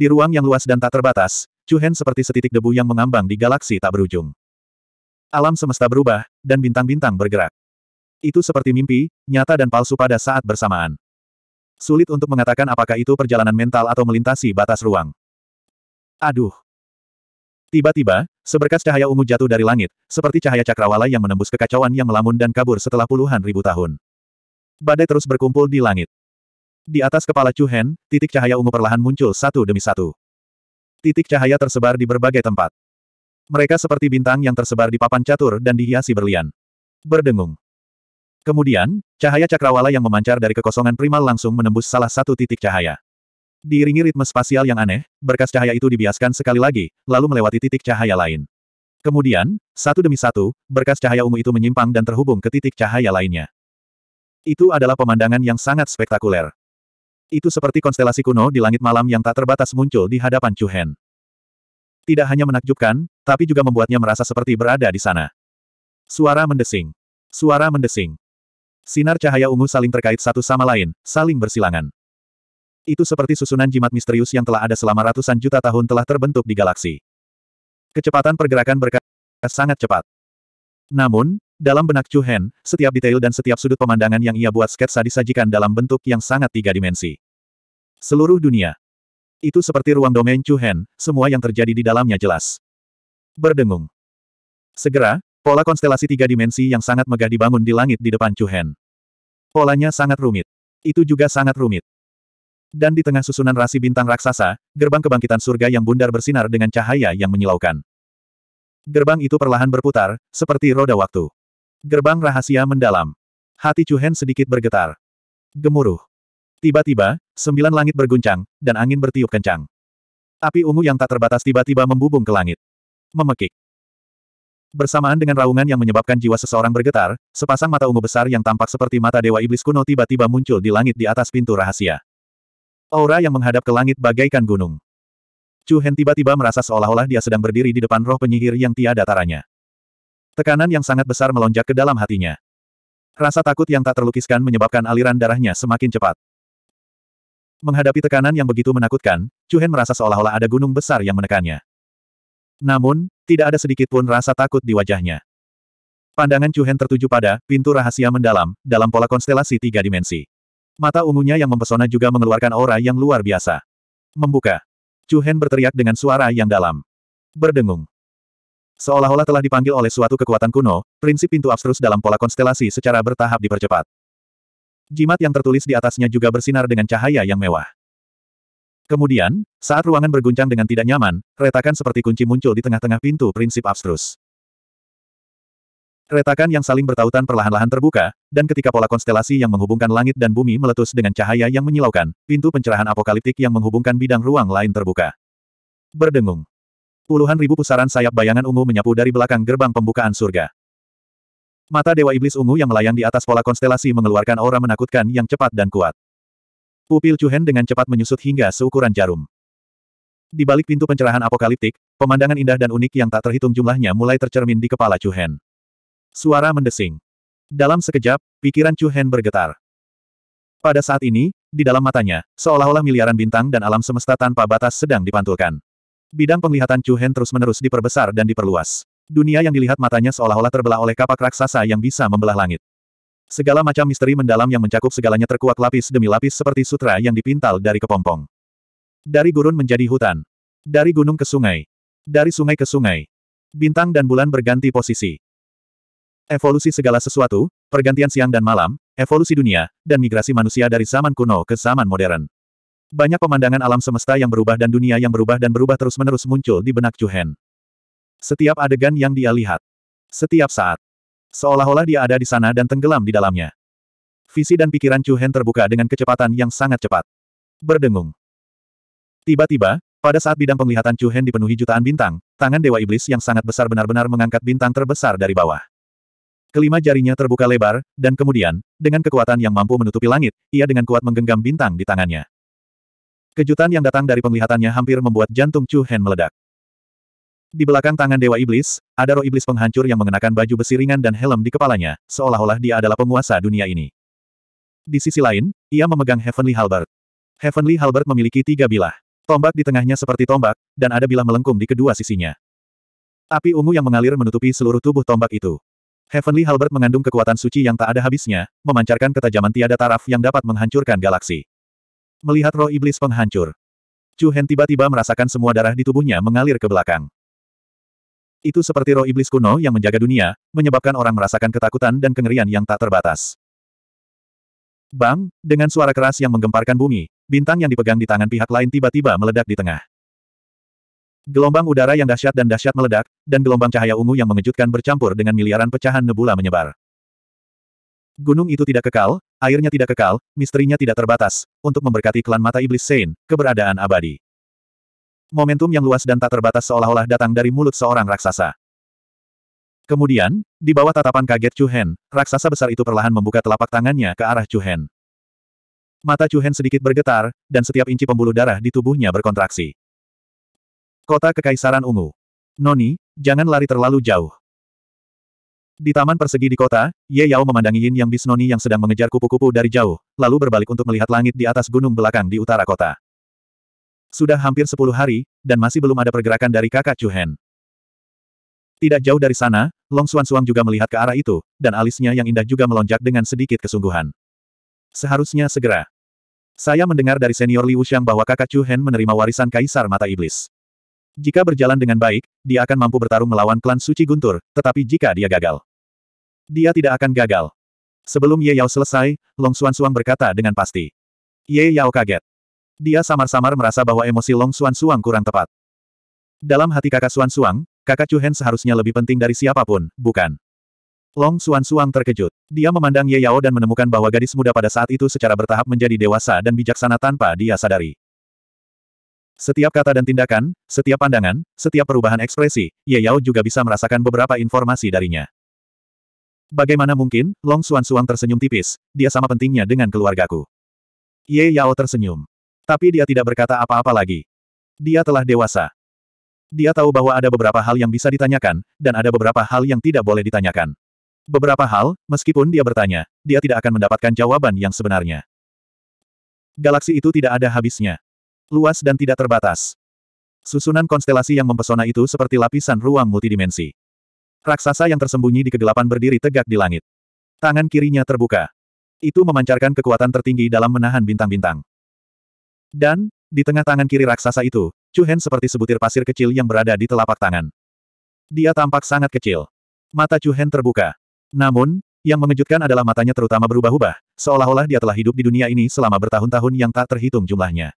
Di ruang yang luas dan tak terbatas, Chu Hen seperti setitik debu yang mengambang di galaksi tak berujung. Alam semesta berubah, dan bintang-bintang bergerak. Itu seperti mimpi, nyata dan palsu pada saat bersamaan. Sulit untuk mengatakan apakah itu perjalanan mental atau melintasi batas ruang. Aduh! Tiba-tiba, seberkas cahaya ungu jatuh dari langit, seperti cahaya cakrawala yang menembus kekacauan yang melamun dan kabur setelah puluhan ribu tahun. Badai terus berkumpul di langit. Di atas kepala Chu Hen, titik cahaya ungu perlahan muncul satu demi satu. Titik cahaya tersebar di berbagai tempat. Mereka seperti bintang yang tersebar di papan catur dan dihiasi berlian. Berdengung. Kemudian, cahaya cakrawala yang memancar dari kekosongan primal langsung menembus salah satu titik cahaya. Diiringi ritme spasial yang aneh, berkas cahaya itu dibiaskan sekali lagi, lalu melewati titik cahaya lain. Kemudian, satu demi satu, berkas cahaya ungu itu menyimpang dan terhubung ke titik cahaya lainnya. Itu adalah pemandangan yang sangat spektakuler. Itu seperti konstelasi kuno di langit malam yang tak terbatas muncul di hadapan Chu Hen. Tidak hanya menakjubkan, tapi juga membuatnya merasa seperti berada di sana. Suara mendesing. Suara mendesing. Sinar cahaya ungu saling terkait satu sama lain, saling bersilangan. Itu seperti susunan jimat misterius yang telah ada selama ratusan juta tahun telah terbentuk di galaksi. Kecepatan pergerakan berkas sangat cepat. Namun, dalam benak Chu Hen, setiap detail dan setiap sudut pemandangan yang ia buat sketsa disajikan dalam bentuk yang sangat tiga dimensi. Seluruh dunia, itu seperti ruang domain Chu Hen, semua yang terjadi di dalamnya jelas. Berdengung. Segera, pola konstelasi tiga dimensi yang sangat megah dibangun di langit di depan Chu Hen. Polanya sangat rumit. Itu juga sangat rumit. Dan di tengah susunan rasi bintang raksasa, gerbang kebangkitan surga yang bundar bersinar dengan cahaya yang menyilaukan. Gerbang itu perlahan berputar, seperti roda waktu. Gerbang rahasia mendalam. Hati Chu Hen sedikit bergetar. Gemuruh. Tiba-tiba, sembilan langit berguncang, dan angin bertiup kencang. Api ungu yang tak terbatas tiba-tiba membubung ke langit. Memekik. Bersamaan dengan raungan yang menyebabkan jiwa seseorang bergetar, sepasang mata ungu besar yang tampak seperti mata dewa iblis kuno tiba-tiba muncul di langit di atas pintu rahasia. Aura yang menghadap ke langit bagaikan gunung. Chu Hen tiba-tiba merasa seolah-olah dia sedang berdiri di depan roh penyihir yang tiada taranya. Tekanan yang sangat besar melonjak ke dalam hatinya. Rasa takut yang tak terlukiskan menyebabkan aliran darahnya semakin cepat. Menghadapi tekanan yang begitu menakutkan, Chu Hen merasa seolah-olah ada gunung besar yang menekannya. Namun, tidak ada sedikit pun rasa takut di wajahnya. Pandangan Chu Hen tertuju pada pintu rahasia mendalam, dalam pola konstelasi tiga dimensi. Mata ungunya yang mempesona juga mengeluarkan aura yang luar biasa. Membuka. Chu Hen berteriak dengan suara yang dalam. Berdengung. Seolah-olah telah dipanggil oleh suatu kekuatan kuno, prinsip pintu abstrus dalam pola konstelasi secara bertahap dipercepat. Jimat yang tertulis di atasnya juga bersinar dengan cahaya yang mewah. Kemudian, saat ruangan berguncang dengan tidak nyaman, retakan seperti kunci muncul di tengah-tengah pintu prinsip abstrus. Retakan yang saling bertautan perlahan-lahan terbuka, dan ketika pola konstelasi yang menghubungkan langit dan bumi meletus dengan cahaya yang menyilaukan, pintu pencerahan apokaliptik yang menghubungkan bidang ruang lain terbuka. Berdengung. Puluhan ribu pusaran sayap bayangan ungu menyapu dari belakang gerbang pembukaan surga. Mata Dewa Iblis Ungu yang melayang di atas pola konstelasi mengeluarkan aura menakutkan yang cepat dan kuat. Pupil Chuhen dengan cepat menyusut hingga seukuran jarum. Di balik pintu pencerahan apokaliptik, pemandangan indah dan unik yang tak terhitung jumlahnya mulai tercermin di kepala Chuhen. Suara mendesing. Dalam sekejap, pikiran Chuhen bergetar. Pada saat ini, di dalam matanya, seolah-olah miliaran bintang dan alam semesta tanpa batas sedang dipantulkan. Bidang penglihatan Chuhen terus-menerus diperbesar dan diperluas. Dunia yang dilihat matanya seolah-olah terbelah oleh kapak raksasa yang bisa membelah langit. Segala macam misteri mendalam yang mencakup segalanya terkuak lapis demi lapis seperti sutra yang dipintal dari kepompong. Dari gurun menjadi hutan. Dari gunung ke sungai. Dari sungai ke sungai. Bintang dan bulan berganti posisi. Evolusi segala sesuatu, pergantian siang dan malam, evolusi dunia, dan migrasi manusia dari zaman kuno ke zaman modern. Banyak pemandangan alam semesta yang berubah dan dunia yang berubah dan berubah terus-menerus muncul di benak Chuhen. Setiap adegan yang dia lihat. Setiap saat. Seolah-olah dia ada di sana dan tenggelam di dalamnya. Visi dan pikiran Chu Hen terbuka dengan kecepatan yang sangat cepat. Berdengung. Tiba-tiba, pada saat bidang penglihatan Chu Hen dipenuhi jutaan bintang, tangan Dewa Iblis yang sangat besar benar-benar mengangkat bintang terbesar dari bawah. Kelima jarinya terbuka lebar, dan kemudian, dengan kekuatan yang mampu menutupi langit, ia dengan kuat menggenggam bintang di tangannya. Kejutan yang datang dari penglihatannya hampir membuat jantung Chu Hen meledak. Di belakang tangan Dewa Iblis, ada roh iblis penghancur yang mengenakan baju besi ringan dan helm di kepalanya, seolah-olah dia adalah penguasa dunia ini. Di sisi lain, ia memegang Heavenly Halberd. Heavenly Halberd memiliki tiga bilah. Tombak di tengahnya seperti tombak, dan ada bilah melengkung di kedua sisinya. Api ungu yang mengalir menutupi seluruh tubuh tombak itu. Heavenly Halberd mengandung kekuatan suci yang tak ada habisnya, memancarkan ketajaman tiada taraf yang dapat menghancurkan galaksi. Melihat roh iblis penghancur, Chu Hen tiba-tiba merasakan semua darah di tubuhnya mengalir ke belakang. Itu seperti roh iblis kuno yang menjaga dunia, menyebabkan orang merasakan ketakutan dan kengerian yang tak terbatas. Bang, dengan suara keras yang menggemparkan bumi, bintang yang dipegang di tangan pihak lain tiba-tiba meledak di tengah. Gelombang udara yang dahsyat dan dahsyat meledak, dan gelombang cahaya ungu yang mengejutkan bercampur dengan miliaran pecahan nebula menyebar. Gunung itu tidak kekal, airnya tidak kekal, misterinya tidak terbatas, untuk memberkati klan mata iblis Saint, keberadaan abadi. Momentum yang luas dan tak terbatas seolah-olah datang dari mulut seorang raksasa. Kemudian, di bawah tatapan kaget Chu Hen, raksasa besar itu perlahan membuka telapak tangannya ke arah Chu Hen. Mata Chu Hen sedikit bergetar, dan setiap inci pembuluh darah di tubuhnya berkontraksi. Kota Kekaisaran Ungu. Noni, jangan lari terlalu jauh. Di taman persegi di kota, Ye Yao memandangi Yin Yang Bis Noni yang sedang mengejar kupu-kupu dari jauh, lalu berbalik untuk melihat langit di atas gunung belakang di utara kota. Sudah hampir sepuluh hari, dan masih belum ada pergerakan dari kakak Chu Hen. Tidak jauh dari sana, Long Xuan Suang juga melihat ke arah itu, dan alisnya yang indah juga melonjak dengan sedikit kesungguhan. Seharusnya segera. Saya mendengar dari senior Li Wuxiang bahwa kakak Chu Hen menerima warisan Kaisar Mata Iblis. Jika berjalan dengan baik, dia akan mampu bertarung melawan klan Suci Guntur, tetapi jika dia gagal, dia tidak akan gagal. Sebelum Ye Yao selesai, Long Xuan Suang berkata dengan pasti. Ye Yao kaget. Dia samar-samar merasa bahwa emosi Long Xuan Suang kurang tepat. Dalam hati kakak Xuan Suang, Kakak Chu Hen seharusnya lebih penting dari siapa pun, bukan? Long Xuan Suang terkejut. Dia memandang Ye Yao dan menemukan bahwa gadis muda pada saat itu secara bertahap menjadi dewasa dan bijaksana tanpa dia sadari. Setiap kata dan tindakan, setiap pandangan, setiap perubahan ekspresi, Ye Yao juga bisa merasakan beberapa informasi darinya. Bagaimana mungkin, Long Xuan Suang tersenyum tipis, dia sama pentingnya dengan keluargaku. Ye Yao tersenyum. Tapi dia tidak berkata apa-apa lagi. Dia telah dewasa. Dia tahu bahwa ada beberapa hal yang bisa ditanyakan, dan ada beberapa hal yang tidak boleh ditanyakan. Beberapa hal, meskipun dia bertanya, dia tidak akan mendapatkan jawaban yang sebenarnya. Galaksi itu tidak ada habisnya. Luas dan tidak terbatas. Susunan konstelasi yang mempesona itu seperti lapisan ruang multidimensi. Raksasa yang tersembunyi di kegelapan berdiri tegak di langit. Tangan kirinya terbuka. Itu memancarkan kekuatan tertinggi dalam menahan bintang-bintang. Dan, di tengah tangan kiri raksasa itu, Chu Hen seperti sebutir pasir kecil yang berada di telapak tangan. Dia tampak sangat kecil. Mata Chu Hen terbuka. Namun, yang mengejutkan adalah matanya terutama berubah-ubah, seolah-olah dia telah hidup di dunia ini selama bertahun-tahun yang tak terhitung jumlahnya.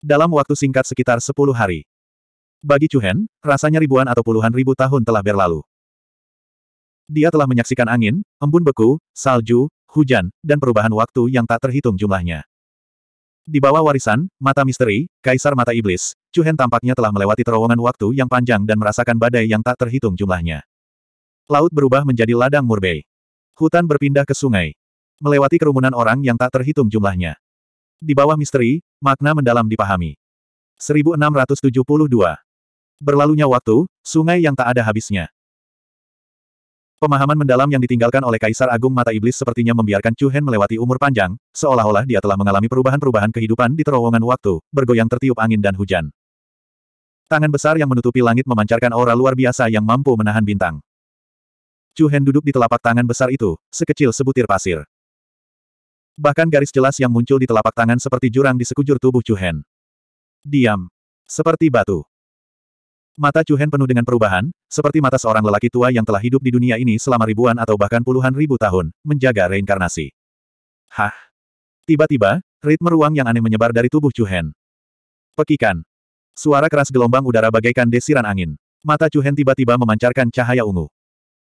Dalam waktu singkat sekitar sepuluh hari. Bagi Chu Hen, rasanya ribuan atau puluhan ribu tahun telah berlalu. Dia telah menyaksikan angin, embun beku, salju, hujan, dan perubahan waktu yang tak terhitung jumlahnya. Di bawah warisan, mata misteri, Kaisar Mata Iblis, Chu Hen tampaknya telah melewati terowongan waktu yang panjang dan merasakan badai yang tak terhitung jumlahnya. Laut berubah menjadi ladang murbei. Hutan berpindah ke sungai. Melewati kerumunan orang yang tak terhitung jumlahnya. Di bawah misteri, makna mendalam dipahami. 1672. Berlalunya waktu, sungai yang tak ada habisnya. Pemahaman mendalam yang ditinggalkan oleh Kaisar Agung Mata Iblis sepertinya membiarkan Chu Hen melewati umur panjang, seolah-olah dia telah mengalami perubahan-perubahan kehidupan di terowongan waktu, bergoyang tertiup angin dan hujan. Tangan besar yang menutupi langit memancarkan aura luar biasa yang mampu menahan bintang. Chu Hen duduk di telapak tangan besar itu, sekecil sebutir pasir. Bahkan garis jelas yang muncul di telapak tangan seperti jurang di sekujur tubuh Chu Hen. Diam. Seperti batu. Mata Chu Hen penuh dengan perubahan, seperti mata seorang lelaki tua yang telah hidup di dunia ini selama ribuan atau bahkan puluhan ribu tahun, menjaga reinkarnasi. Hah? Tiba-tiba, ritme ruang yang aneh menyebar dari tubuh Chu Hen. Pekikan. Suara keras gelombang udara bagaikan desiran angin. Mata Chu Hen tiba-tiba memancarkan cahaya ungu.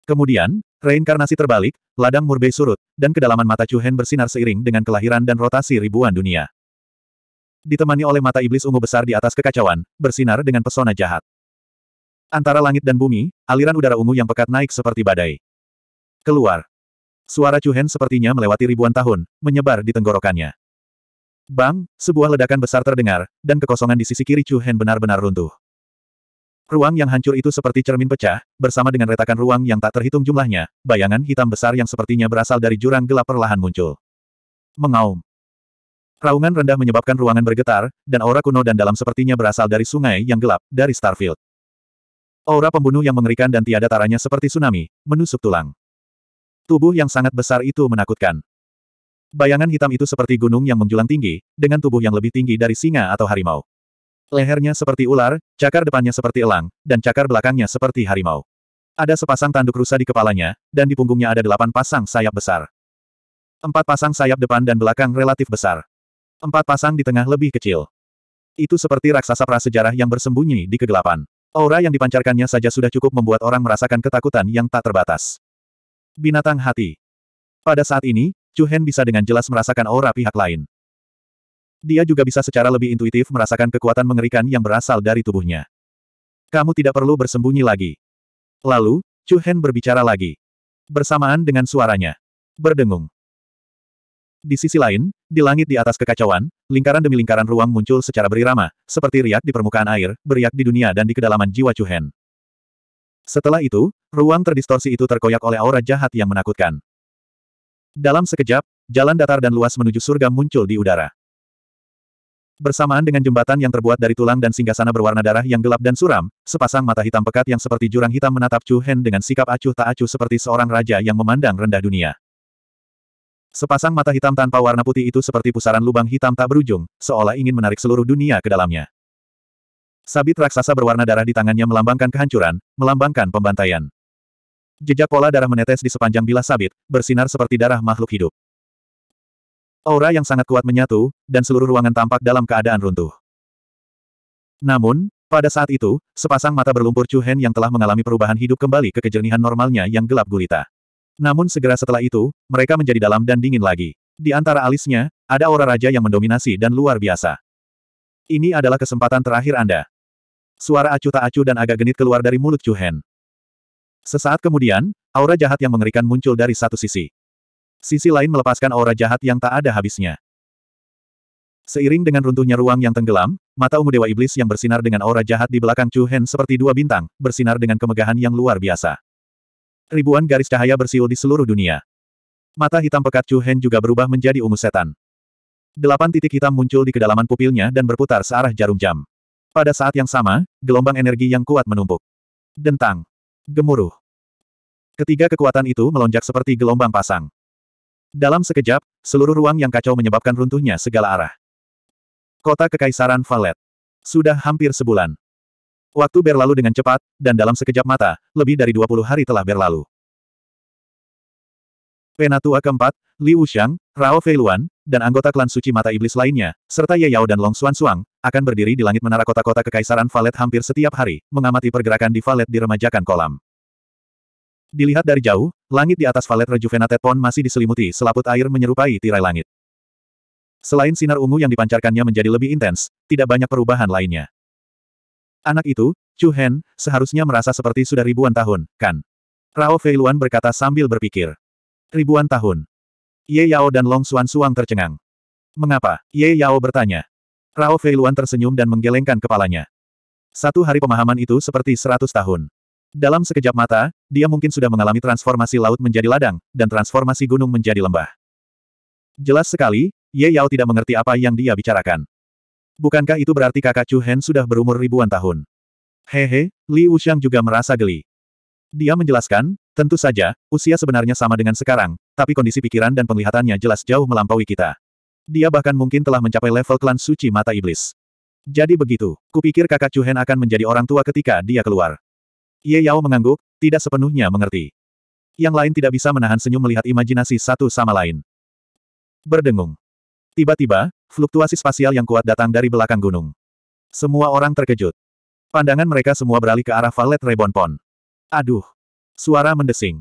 Kemudian, reinkarnasi terbalik, ladang murbei surut, dan kedalaman mata Chu Hen bersinar seiring dengan kelahiran dan rotasi ribuan dunia. Ditemani oleh mata iblis ungu besar di atas kekacauan, bersinar dengan pesona jahat. Antara langit dan bumi, aliran udara ungu yang pekat naik seperti badai. Keluar. Suara Chu Hen sepertinya melewati ribuan tahun, menyebar di tenggorokannya. Bang, sebuah ledakan besar terdengar, dan kekosongan di sisi kiri Chu Hen benar-benar runtuh. Ruang yang hancur itu seperti cermin pecah, bersama dengan retakan ruang yang tak terhitung jumlahnya, bayangan hitam besar yang sepertinya berasal dari jurang gelap perlahan muncul. Mengaum. Raungan rendah menyebabkan ruangan bergetar, dan aura kuno dan dalam sepertinya berasal dari sungai yang gelap, dari Starfield. Aura pembunuh yang mengerikan dan tiada taranya seperti tsunami, menusuk tulang. Tubuh yang sangat besar itu menakutkan. Bayangan hitam itu seperti gunung yang menjulang tinggi, dengan tubuh yang lebih tinggi dari singa atau harimau. Lehernya seperti ular, cakar depannya seperti elang, dan cakar belakangnya seperti harimau. Ada sepasang tanduk rusa di kepalanya, dan di punggungnya ada delapan pasang sayap besar. Empat pasang sayap depan dan belakang relatif besar. Empat pasang di tengah lebih kecil. Itu seperti raksasa prasejarah yang bersembunyi di kegelapan. Aura yang dipancarkannya saja sudah cukup membuat orang merasakan ketakutan yang tak terbatas. Binatang hati. Pada saat ini, Chu Hen bisa dengan jelas merasakan aura pihak lain. Dia juga bisa secara lebih intuitif merasakan kekuatan mengerikan yang berasal dari tubuhnya. Kamu tidak perlu bersembunyi lagi. Lalu, Chu Hen berbicara lagi. Bersamaan dengan suaranya. Berdengung. Di sisi lain, di langit di atas kekacauan, lingkaran demi lingkaran ruang muncul secara berirama, seperti riak di permukaan air, beriak di dunia dan di kedalaman jiwa Chuhen. Setelah itu, ruang terdistorsi itu terkoyak oleh aura jahat yang menakutkan. Dalam sekejap, jalan datar dan luas menuju surga muncul di udara. Bersamaan dengan jembatan yang terbuat dari tulang dan singgasana berwarna darah yang gelap dan suram, sepasang mata hitam pekat yang seperti jurang hitam menatap Chu Hen dengan sikap acuh tak acuh seperti seorang raja yang memandang rendah dunia. Sepasang mata hitam tanpa warna putih itu seperti pusaran lubang hitam tak berujung, seolah ingin menarik seluruh dunia ke dalamnya. Sabit raksasa berwarna darah di tangannya melambangkan kehancuran, melambangkan pembantaian. Jejak pola darah menetes di sepanjang bilah sabit, bersinar seperti darah makhluk hidup. Aura yang sangat kuat menyatu, dan seluruh ruangan tampak dalam keadaan runtuh. Namun, pada saat itu, sepasang mata berlumpur Chu Hen yang telah mengalami perubahan hidup kembali ke kejernihan normalnya yang gelap gulita. Namun segera setelah itu, mereka menjadi dalam dan dingin lagi. Di antara alisnya, ada aura raja yang mendominasi dan luar biasa. Ini adalah kesempatan terakhir Anda. Suara acuh tak acuh dan agak genit keluar dari mulut Chu Hen. Sesaat kemudian, aura jahat yang mengerikan muncul dari satu sisi. Sisi lain melepaskan aura jahat yang tak ada habisnya. Seiring dengan runtuhnya ruang yang tenggelam, mata ungu Dewa Iblis yang bersinar dengan aura jahat di belakang Chu Hen seperti dua bintang, bersinar dengan kemegahan yang luar biasa. Ribuan garis cahaya bersiul di seluruh dunia. Mata hitam pekat Chu Hen juga berubah menjadi ungu setan. Delapan titik hitam muncul di kedalaman pupilnya dan berputar searah jarum jam. Pada saat yang sama, gelombang energi yang kuat menumpuk. Dentang. Gemuruh. Ketiga kekuatan itu melonjak seperti gelombang pasang. Dalam sekejap, seluruh ruang yang kacau menyebabkan runtuhnya segala arah. Kota Kekaisaran Valet. Sudah hampir sebulan. Waktu berlalu dengan cepat, dan dalam sekejap mata, lebih dari 20 hari telah berlalu. Penatua keempat, Li Wuxiang, Rao Feiluan, dan anggota klan suci mata iblis lainnya, serta Ye Yao dan Long Xuan Suang, akan berdiri di langit menara kota-kota kekaisaran Valet hampir setiap hari, mengamati pergerakan di Valet di remajakan kolam. Dilihat dari jauh, langit di atas Valet Rejuvenated Pond masih diselimuti selaput air menyerupai tirai langit. Selain sinar ungu yang dipancarkannya menjadi lebih intens, tidak banyak perubahan lainnya. Anak itu, Chu Hen, seharusnya merasa seperti sudah ribuan tahun, kan? Rao Feiluan berkata sambil berpikir. Ribuan tahun. Ye Yao dan Long Xuan Suang tercengang. Mengapa? Ye Yao bertanya. Rao Feiluan tersenyum dan menggelengkan kepalanya. Satu hari pemahaman itu seperti seratus tahun. Dalam sekejap mata, dia mungkin sudah mengalami transformasi laut menjadi ladang, dan transformasi gunung menjadi lembah. Jelas sekali, Ye Yao tidak mengerti apa yang dia bicarakan. Bukankah itu berarti kakak Chu Hen sudah berumur ribuan tahun? Hehe, Li Wuxiang juga merasa geli. Dia menjelaskan, tentu saja, usia sebenarnya sama dengan sekarang, tapi kondisi pikiran dan penglihatannya jelas jauh melampaui kita. Dia bahkan mungkin telah mencapai level klan suci mata iblis. Jadi begitu, kupikir kakak Chu Hen akan menjadi orang tua ketika dia keluar. Ye Yao mengangguk, tidak sepenuhnya mengerti. Yang lain tidak bisa menahan senyum melihat imajinasi satu sama lain. Berdengung. Tiba-tiba, fluktuasi spasial yang kuat datang dari belakang gunung. Semua orang terkejut. Pandangan mereka semua beralih ke arah Valet Reborn Pond. Aduh! Suara mendesing.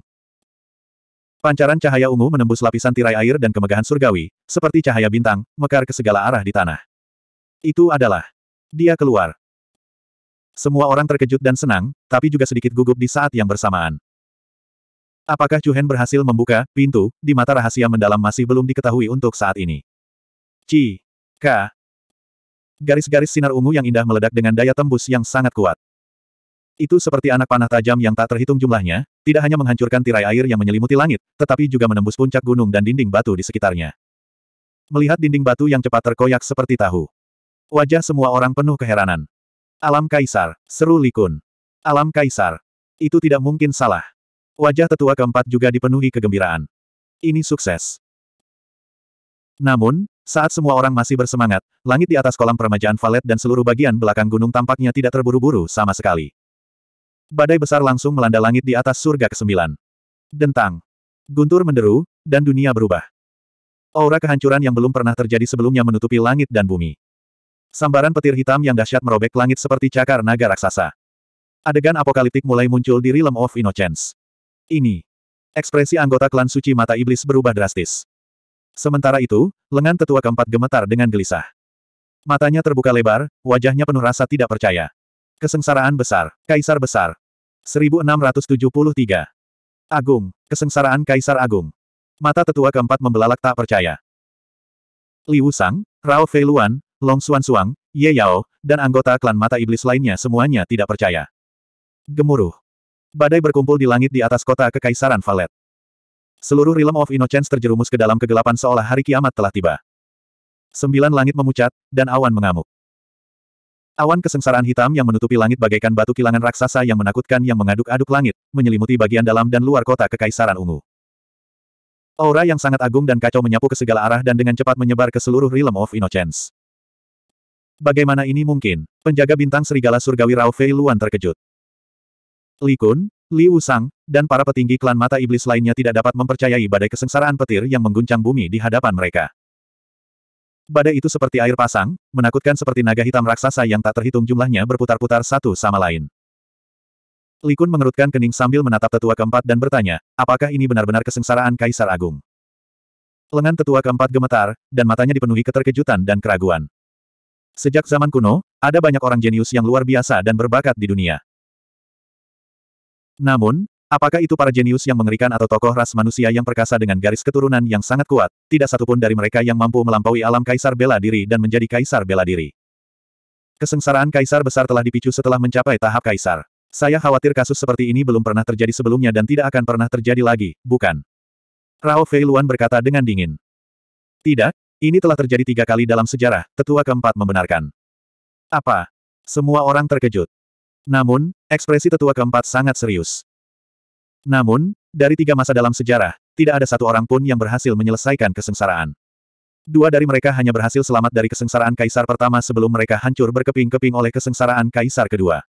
Pancaran cahaya ungu menembus lapisan tirai air dan kemegahan surgawi, seperti cahaya bintang, mekar ke segala arah di tanah. Itu adalah. Dia keluar. Semua orang terkejut dan senang, tapi juga sedikit gugup di saat yang bersamaan. Apakah Chu berhasil membuka pintu di mata rahasia mendalam masih belum diketahui untuk saat ini. Ci. K. Garis-garis sinar ungu yang indah meledak dengan daya tembus yang sangat kuat. Itu seperti anak panah tajam yang tak terhitung jumlahnya, tidak hanya menghancurkan tirai air yang menyelimuti langit, tetapi juga menembus puncak gunung dan dinding batu di sekitarnya. Melihat dinding batu yang cepat terkoyak seperti tahu. Wajah semua orang penuh keheranan. Alam Kaisar, seru Likun. Alam Kaisar. Itu tidak mungkin salah. Wajah tetua keempat juga dipenuhi kegembiraan. Ini sukses. Namun, saat semua orang masih bersemangat, langit di atas kolam permajaan Valet dan seluruh bagian belakang gunung tampaknya tidak terburu-buru sama sekali. Badai besar langsung melanda langit di atas surga kesembilan. Dentang. Guntur menderu, dan dunia berubah. Aura kehancuran yang belum pernah terjadi sebelumnya menutupi langit dan bumi. Sambaran petir hitam yang dahsyat merobek langit seperti cakar naga raksasa. Adegan apokaliptik mulai muncul di Realm of Innocence. Ini. Ekspresi anggota klan suci mata iblis berubah drastis. Sementara itu, lengan tetua keempat gemetar dengan gelisah. Matanya terbuka lebar, wajahnya penuh rasa tidak percaya. Kesengsaraan besar, Kaisar Besar. 1673. Agung, kesengsaraan Kaisar Agung. Mata tetua keempat membelalak tak percaya. Li Wusang, Rao Fei Luan, Long Xuan Suang, Ye Yao, dan anggota klan mata iblis lainnya semuanya tidak percaya. Gemuruh. Badai berkumpul di langit di atas kota Kekaisaran Valet. Seluruh Realm of Innocence terjerumus ke dalam kegelapan seolah hari kiamat telah tiba. Sembilan langit memucat, dan awan mengamuk. Awan kesengsaraan hitam yang menutupi langit bagaikan batu kilangan raksasa yang menakutkan yang mengaduk-aduk langit, menyelimuti bagian dalam dan luar kota Kekaisaran Ungu. Aura yang sangat agung dan kacau menyapu ke segala arah dan dengan cepat menyebar ke seluruh Realm of Innocence. Bagaimana ini mungkin? Penjaga bintang serigala surgawi Rao Fei Luan terkejut. Li Kun, Li Wusang, dan para petinggi klan mata iblis lainnya tidak dapat mempercayai badai kesengsaraan petir yang mengguncang bumi di hadapan mereka. Badai itu seperti air pasang, menakutkan seperti naga hitam raksasa yang tak terhitung jumlahnya berputar-putar satu sama lain. Li Kun mengerutkan kening sambil menatap tetua keempat dan bertanya, apakah ini benar-benar kesengsaraan Kaisar Agung? Lengan tetua keempat gemetar, dan matanya dipenuhi keterkejutan dan keraguan. Sejak zaman kuno, ada banyak orang jenius yang luar biasa dan berbakat di dunia. Namun, apakah itu para jenius yang mengerikan atau tokoh ras manusia yang perkasa dengan garis keturunan yang sangat kuat, tidak satupun dari mereka yang mampu melampaui alam kaisar bela diri dan menjadi kaisar bela diri. Kesengsaraan kaisar besar telah dipicu setelah mencapai tahap kaisar. Saya khawatir kasus seperti ini belum pernah terjadi sebelumnya dan tidak akan pernah terjadi lagi, bukan? Rao Fei Luan berkata dengan dingin. Tidak, ini telah terjadi tiga kali dalam sejarah, tetua keempat membenarkan. Apa? Semua orang terkejut. Namun, ekspresi tetua keempat sangat serius. Namun, dari tiga masa dalam sejarah, tidak ada satu orang pun yang berhasil menyelesaikan kesengsaraan. Dua dari mereka hanya berhasil selamat dari kesengsaraan kaisar pertama sebelum mereka hancur berkeping-keping oleh kesengsaraan kaisar kedua.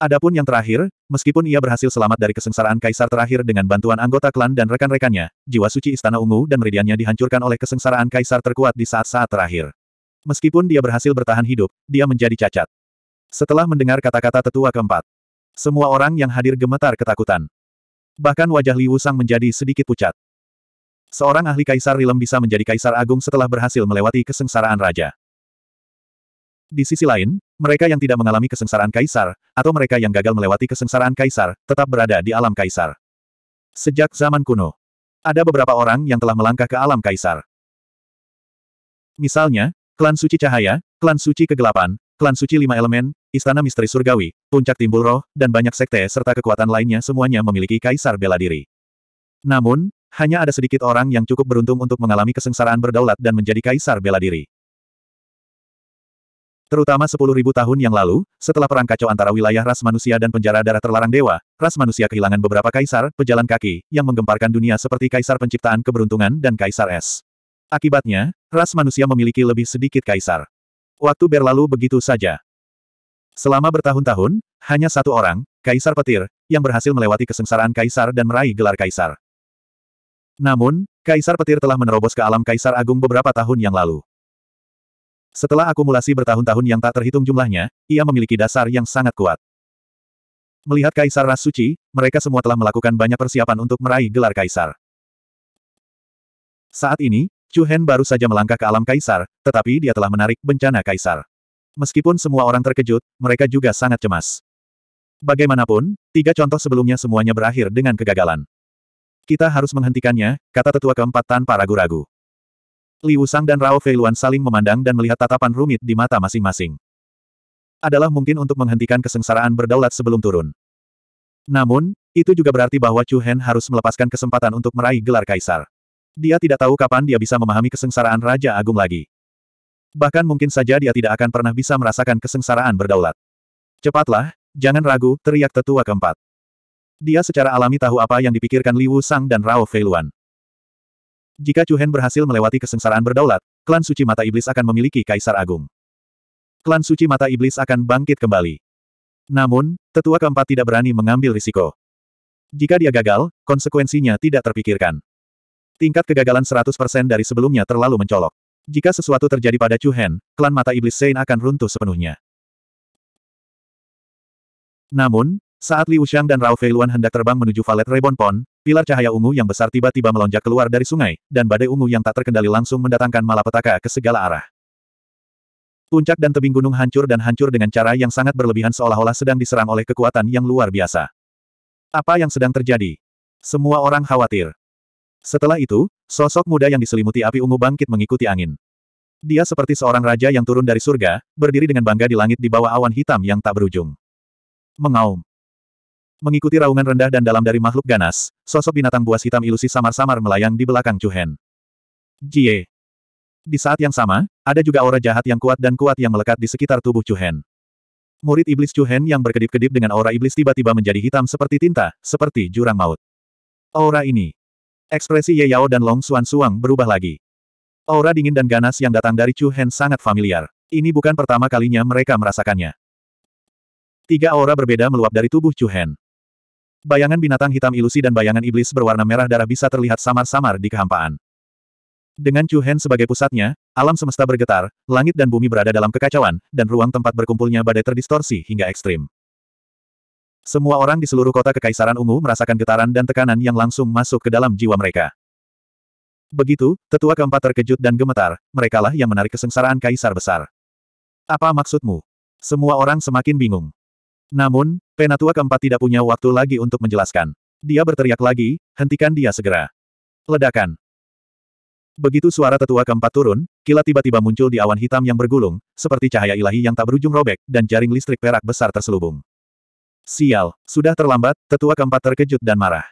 Adapun yang terakhir, meskipun ia berhasil selamat dari kesengsaraan kaisar terakhir dengan bantuan anggota klan dan rekan-rekannya, jiwa suci Istana Ungu dan meridiannya dihancurkan oleh kesengsaraan kaisar terkuat di saat-saat terakhir. Meskipun dia berhasil bertahan hidup, dia menjadi cacat. Setelah mendengar kata-kata tetua keempat, semua orang yang hadir gemetar ketakutan. Bahkan wajah Li Wusang menjadi sedikit pucat. Seorang ahli kaisar Rilem bisa menjadi kaisar agung setelah berhasil melewati kesengsaraan raja. Di sisi lain, mereka yang tidak mengalami kesengsaraan kaisar, atau mereka yang gagal melewati kesengsaraan kaisar, tetap berada di alam kaisar. Sejak zaman kuno, ada beberapa orang yang telah melangkah ke alam kaisar. Misalnya, klan suci cahaya, klan suci kegelapan, klan suci lima elemen, istana misteri surgawi, puncak timbul roh, dan banyak sekte serta kekuatan lainnya semuanya memiliki kaisar bela diri. Namun, hanya ada sedikit orang yang cukup beruntung untuk mengalami kesengsaraan berdaulat dan menjadi kaisar bela diri. Terutama 10.000 tahun yang lalu, setelah perang kacau antara wilayah ras manusia dan penjara darah terlarang dewa, ras manusia kehilangan beberapa kaisar, pejalan kaki, yang menggemparkan dunia seperti kaisar penciptaan keberuntungan dan kaisar es. Akibatnya, ras manusia memiliki lebih sedikit kaisar. Waktu berlalu begitu saja. Selama bertahun-tahun, hanya satu orang, Kaisar Petir, yang berhasil melewati kesengsaraan kaisar dan meraih gelar kaisar. Namun, Kaisar Petir telah menerobos ke alam Kaisar Agung beberapa tahun yang lalu. Setelah akumulasi bertahun-tahun yang tak terhitung jumlahnya, ia memiliki dasar yang sangat kuat. Melihat Kaisar Ras Suci, mereka semua telah melakukan banyak persiapan untuk meraih gelar Kaisar. Saat ini, Chu Hen baru saja melangkah ke alam Kaisar, tetapi dia telah menarik bencana Kaisar. Meskipun semua orang terkejut, mereka juga sangat cemas. Bagaimanapun, tiga contoh sebelumnya semuanya berakhir dengan kegagalan. Kita harus menghentikannya, kata tetua keempat tanpa ragu-ragu. Li Wusang dan Rao Feiluan saling memandang dan melihat tatapan rumit di mata masing-masing. Adalah mungkin untuk menghentikan kesengsaraan berdaulat sebelum turun. Namun, itu juga berarti bahwa Chu Hen harus melepaskan kesempatan untuk meraih gelar kaisar. Dia tidak tahu kapan dia bisa memahami kesengsaraan Raja Agung lagi. Bahkan mungkin saja dia tidak akan pernah bisa merasakan kesengsaraan berdaulat. Cepatlah, jangan ragu, teriak tetua keempat. Dia secara alami tahu apa yang dipikirkan Li Wu Sang dan Rao Feiluan. Jika Chu Hen berhasil melewati kesengsaraan berdaulat, klan suci mata iblis akan memiliki kaisar agung. Klan suci mata iblis akan bangkit kembali. Namun, tetua keempat tidak berani mengambil risiko. Jika dia gagal, konsekuensinya tidak terpikirkan. Tingkat kegagalan 100% dari sebelumnya terlalu mencolok. Jika sesuatu terjadi pada Chu Hen, klan mata iblis Sein akan runtuh sepenuhnya. Namun, saat Liu Xiang dan Rao Feiluan hendak terbang menuju Valet Reborn Pond, pilar cahaya ungu yang besar tiba-tiba melonjak keluar dari sungai, dan badai ungu yang tak terkendali langsung mendatangkan malapetaka ke segala arah. Puncak dan tebing gunung hancur dan hancur dengan cara yang sangat berlebihan seolah-olah sedang diserang oleh kekuatan yang luar biasa. Apa yang sedang terjadi? Semua orang khawatir. Setelah itu, sosok muda yang diselimuti api ungu bangkit mengikuti angin. Dia seperti seorang raja yang turun dari surga, berdiri dengan bangga di langit di bawah awan hitam yang tak berujung. Mengaum. Mengikuti raungan rendah dan dalam dari makhluk ganas, sosok binatang buas hitam ilusi samar-samar melayang di belakang Chuhen. Jie. Di saat yang sama, ada juga aura jahat yang kuat dan kuat yang melekat di sekitar tubuh Chuhen. Murid iblis Chuhen yang berkedip-kedip dengan aura iblis tiba-tiba menjadi hitam seperti tinta, seperti jurang maut. Aura ini, Ekspresi Ye Yao dan Long Xuan Suang berubah lagi. Aura dingin dan ganas yang datang dari Chu Hen sangat familiar. Ini bukan pertama kalinya mereka merasakannya. Tiga aura berbeda meluap dari tubuh Chu Hen. Bayangan binatang hitam ilusi dan bayangan iblis berwarna merah darah bisa terlihat samar-samar di kehampaan. Dengan Chu Hen sebagai pusatnya, alam semesta bergetar, langit dan bumi berada dalam kekacauan, dan ruang tempat berkumpulnya badai terdistorsi hingga ekstrim. Semua orang di seluruh kota Kekaisaran Ungu merasakan getaran dan tekanan yang langsung masuk ke dalam jiwa mereka. Begitu, tetua keempat terkejut dan gemetar, merekalah yang menarik kesengsaraan kaisar besar. Apa maksudmu? Semua orang semakin bingung. Namun, penatua keempat tidak punya waktu lagi untuk menjelaskan. Dia berteriak lagi, hentikan dia segera. Ledakan. Begitu suara tetua keempat turun, kilat tiba-tiba muncul di awan hitam yang bergulung, seperti cahaya ilahi yang tak berujung robek, dan jaring listrik perak besar terselubung. Sial, sudah terlambat, tetua keempat terkejut dan marah.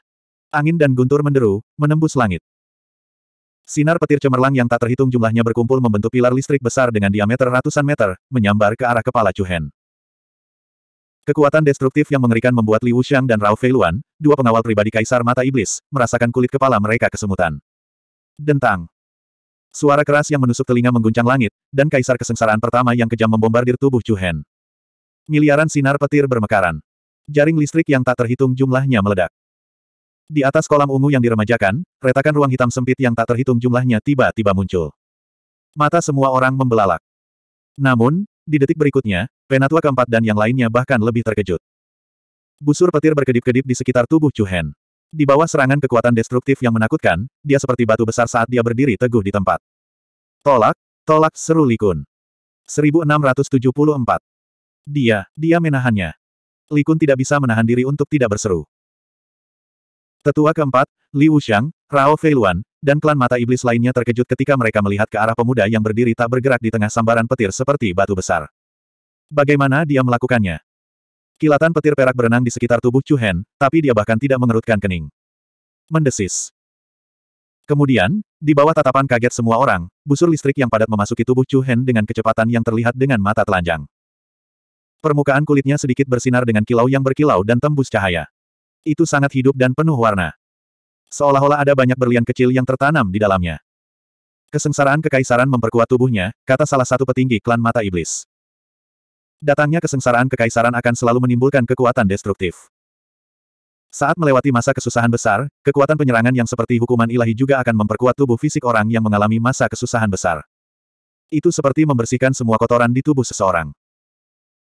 Angin dan guntur menderu, menembus langit. Sinar petir cemerlang yang tak terhitung jumlahnya berkumpul membentuk pilar listrik besar dengan diameter ratusan meter, menyambar ke arah kepala Chuhen. Kekuatan destruktif yang mengerikan membuat Li Wuxiang dan Rao Feiluan, dua pengawal pribadi Kaisar Mata Iblis, merasakan kulit kepala mereka kesemutan. Dentang. Suara keras yang menusuk telinga mengguncang langit, dan Kaisar kesengsaraan pertama yang kejam membombardir tubuh Chuhen. Miliaran sinar petir bermekaran. Jaring listrik yang tak terhitung jumlahnya meledak. Di atas kolam ungu yang diremajakan, retakan ruang hitam sempit yang tak terhitung jumlahnya tiba-tiba muncul. Mata semua orang membelalak. Namun, di detik berikutnya, penatua keempat dan yang lainnya bahkan lebih terkejut. Busur petir berkedip-kedip di sekitar tubuh Chu Hen. Di bawah serangan kekuatan destruktif yang menakutkan, dia seperti batu besar saat dia berdiri teguh di tempat. Tolak, tolak seru Likun. 1674. Dia, dia menahannya. Li Kun tidak bisa menahan diri untuk tidak berseru. Tetua keempat, Li Wuxiang, Rao Feiluan, dan klan mata iblis lainnya terkejut ketika mereka melihat ke arah pemuda yang berdiri tak bergerak di tengah sambaran petir seperti batu besar. Bagaimana dia melakukannya? Kilatan petir perak berenang di sekitar tubuh Chu Hen, tapi dia bahkan tidak mengerutkan kening. Mendesis. Kemudian, di bawah tatapan kaget semua orang, busur listrik yang padat memasuki tubuh Chu Hen dengan kecepatan yang terlihat dengan mata telanjang. Permukaan kulitnya sedikit bersinar dengan kilau yang berkilau dan tembus cahaya. Itu sangat hidup dan penuh warna. Seolah-olah ada banyak berlian kecil yang tertanam di dalamnya. Kesengsaraan kekaisaran memperkuat tubuhnya, kata salah satu petinggi klan mata iblis. Datangnya kesengsaraan kekaisaran akan selalu menimbulkan kekuatan destruktif. Saat melewati masa kesusahan besar, kekuatan penyerangan yang seperti hukuman ilahi juga akan memperkuat tubuh fisik orang yang mengalami masa kesusahan besar. Itu seperti membersihkan semua kotoran di tubuh seseorang.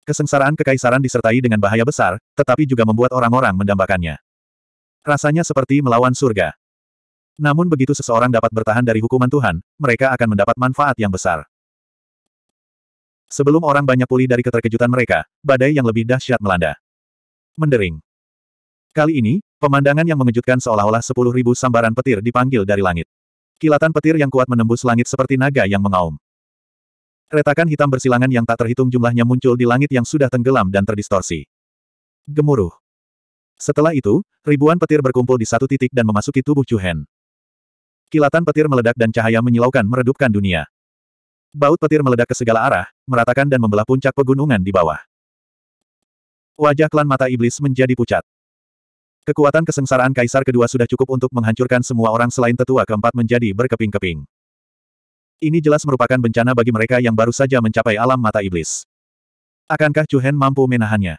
Kesengsaraan kekaisaran disertai dengan bahaya besar, tetapi juga membuat orang-orang mendambakannya. Rasanya seperti melawan surga. Namun begitu seseorang dapat bertahan dari hukuman Tuhan, mereka akan mendapat manfaat yang besar. Sebelum orang banyak pulih dari keterkejutan mereka, badai yang lebih dahsyat melanda. Mendering. Kali ini, pemandangan yang mengejutkan seolah-olah sepuluh ribu sambaran petir dipanggil dari langit. Kilatan petir yang kuat menembus langit seperti naga yang mengaum. Retakan hitam bersilangan yang tak terhitung jumlahnya muncul di langit yang sudah tenggelam dan terdistorsi. Gemuruh. Setelah itu, ribuan petir berkumpul di satu titik dan memasuki tubuh Chu Hen. Kilatan petir meledak dan cahaya menyilaukan meredupkan dunia. Baut petir meledak ke segala arah, meratakan dan membelah puncak pegunungan di bawah. Wajah klan mata iblis menjadi pucat. Kekuatan kesengsaraan kaisar kedua sudah cukup untuk menghancurkan semua orang selain tetua keempat menjadi berkeping-keping. Ini jelas merupakan bencana bagi mereka yang baru saja mencapai alam mata iblis. Akankah Chuhen mampu menahannya?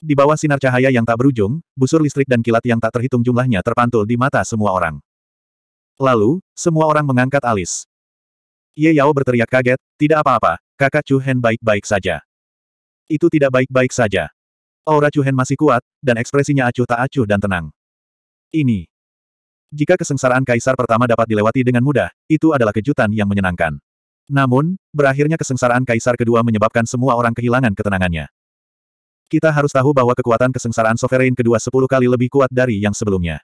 Di bawah sinar cahaya yang tak berujung, busur listrik dan kilat yang tak terhitung jumlahnya terpantul di mata semua orang. Lalu, semua orang mengangkat alis. Ye Yao berteriak kaget, tidak apa-apa, kakak Chu Hen baik-baik saja. Itu tidak baik-baik saja. Aura Chu Hen masih kuat, dan ekspresinya acuh tak acuh dan tenang. Ini. Jika kesengsaraan kaisar pertama dapat dilewati dengan mudah, itu adalah kejutan yang menyenangkan. Namun, berakhirnya kesengsaraan kaisar kedua menyebabkan semua orang kehilangan ketenangannya. Kita harus tahu bahwa kekuatan kesengsaraan sovereign kedua sepuluh kali lebih kuat dari yang sebelumnya.